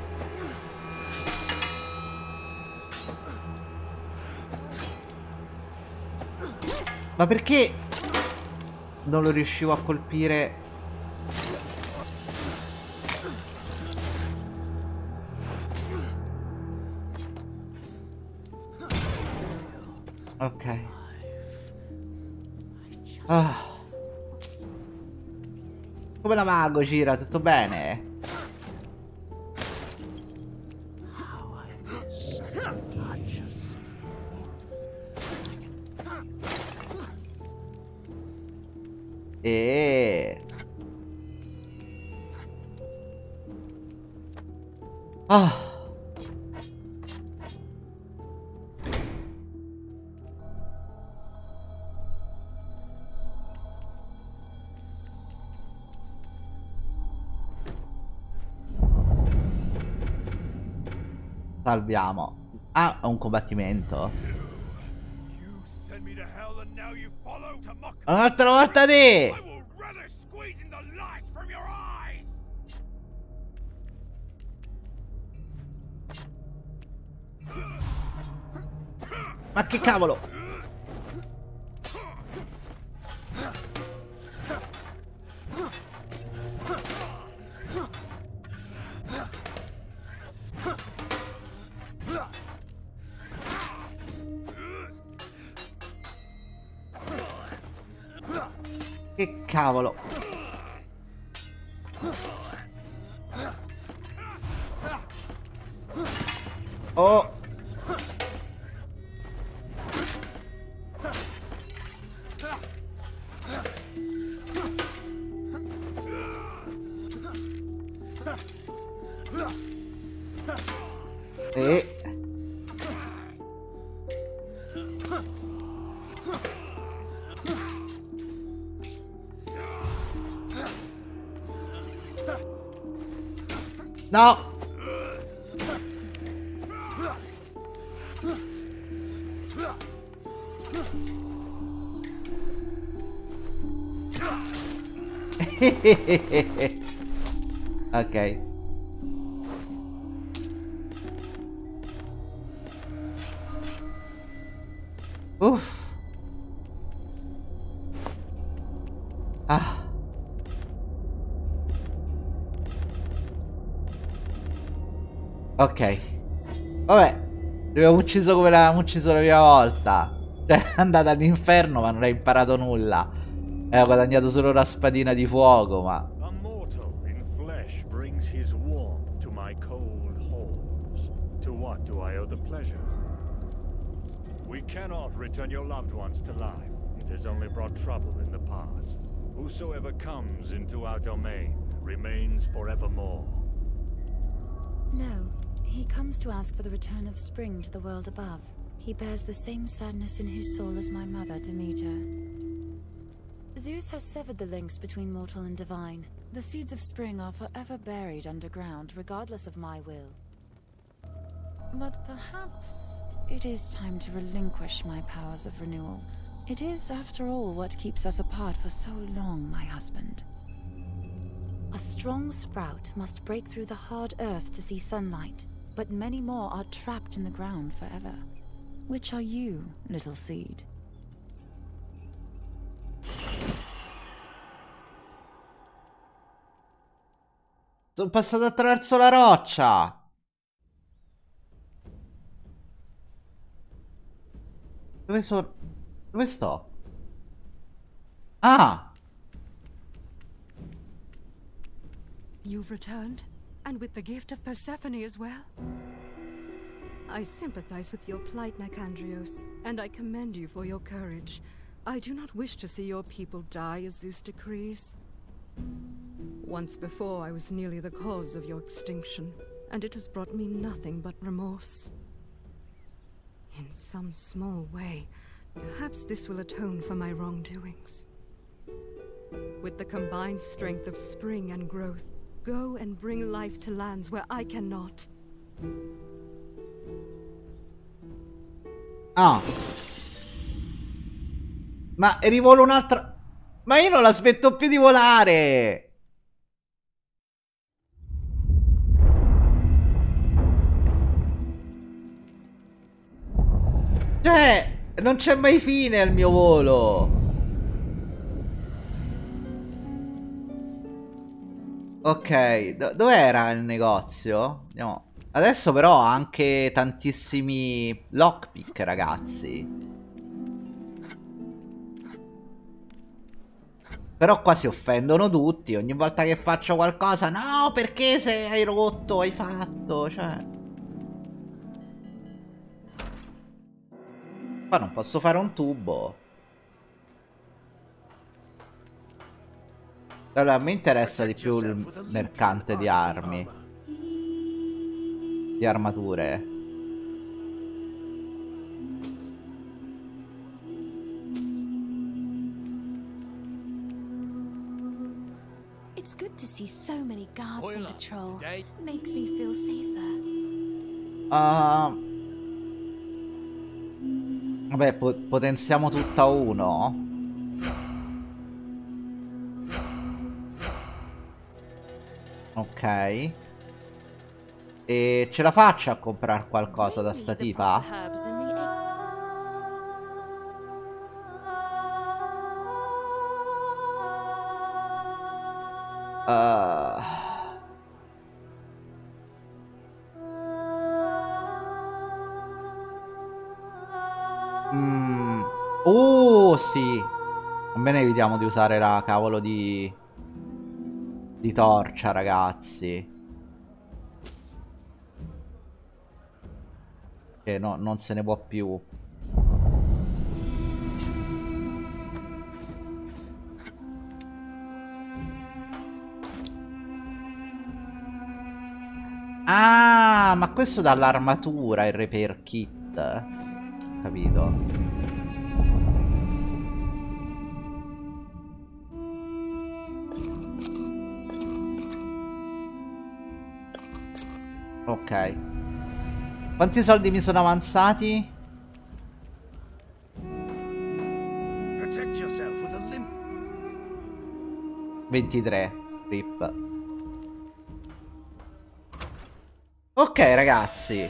Ma perché non lo riuscivo a colpire? Ok. Ah. Come la mago gira, tutto bene? Salviamo. Ah, è un combattimento. Un'altra volta te! Ma che cavolo? Cavolo? Oh! Ucciso come l'avevamo ucciso la prima volta. Cioè, è andata all'inferno ma non hai imparato nulla. E ho guadagnato solo una spadina di fuoco, ma... A mortal in flesh brings his warmth to my cold halls. To what do I owe the pleasure? We cannot return your loved ones to life. It has only brought trouble in the past. Whosoever comes into our domain remains forevermore. No, he comes to ask for the return of spring to the world above. He bears the same sadness in his soul as my mother, Demeter. Zeus has severed the links between mortal and divine. The seeds of spring are forever buried underground, regardless of my will. But perhaps it is time to relinquish my powers of renewal. It is, after all, what keeps us apart for so long, my husband. A strong sprout must break through the hard earth to see sunlight, but many more are trapped in the ground forever. Which are you, little seed? Sono passato attraverso la roccia. Dove sono? Dove sto? Ah! You've returned? And with the gift of Persephone as well? I sympathize with your plight, Nicandrios, and I commend you for your courage. I do not wish to see your people die as Zeus decrees. Once before, I was nearly the cause of your extinction, and it has brought me nothing but remorse. In some small way, perhaps this will atone for my wrongdoings. With the combined strength of spring and growth, go and bring life to lands where I cannot. Ah. Ma rivolo un'altra... Ma io non la smetto più di volare! Cioè, non c'è mai fine al mio volo. Ok, do- dov'era il negozio? Andiamo. Adesso però ho anche tantissimi lockpick, ragazzi. Però qua si offendono tutti. Ogni volta che faccio qualcosa, no, perché se hai rotto, hai fatto, cioè... Qua non posso fare un tubo. Allora, a me interessa di più il mercante di armi. Di armature. It's good to see so many guards on patrol. Makes me feel safer. Uh, Vabbè, po potenziamo tutta uno. Ok. E ce la faccio a comprare qualcosa da sta tipa? Uh... Mm. Oh, sì. Almeno evitiamo di usare la cavolo di... Di torcia, ragazzi. Che no, non se ne può più. Ah, ma questo dall'armatura il repair kit. Capito. Ok. Quanti soldi mi sono avanzati? Protect yourself with a limp. 23. Rip. Ok ragazzi.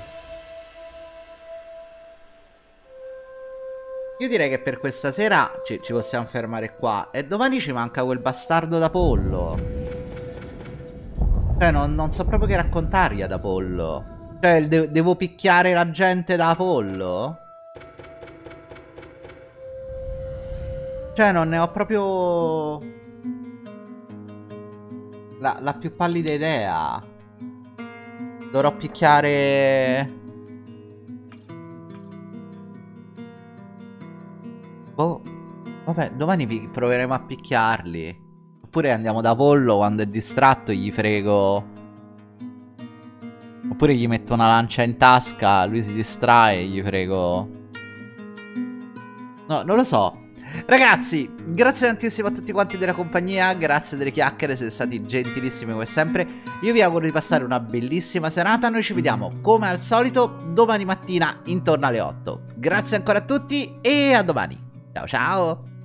Io direi che per questa sera ci, ci possiamo fermare qua. E domani ci manca quel bastardo da pollo. Cioè, non, non so proprio che raccontargli ad Apollo. Cioè, de devo picchiare la gente da Apollo? Cioè, non ne ho proprio... La, la più pallida idea. Dovrò picchiare... Boh. Vabbè, domani proveremo a picchiarli. Oppure andiamo da Apollo quando è distratto gli frego... Oppure gli metto una lancia in tasca, lui si distrae e gli frego... No, non lo so. Ragazzi, grazie tantissimo a tutti quanti della compagnia, grazie delle chiacchiere, siete stati gentilissimi come sempre. Io vi auguro di passare una bellissima serata, noi ci vediamo come al solito domani mattina intorno alle 8. Grazie ancora a tutti e a domani. Ciao ciao!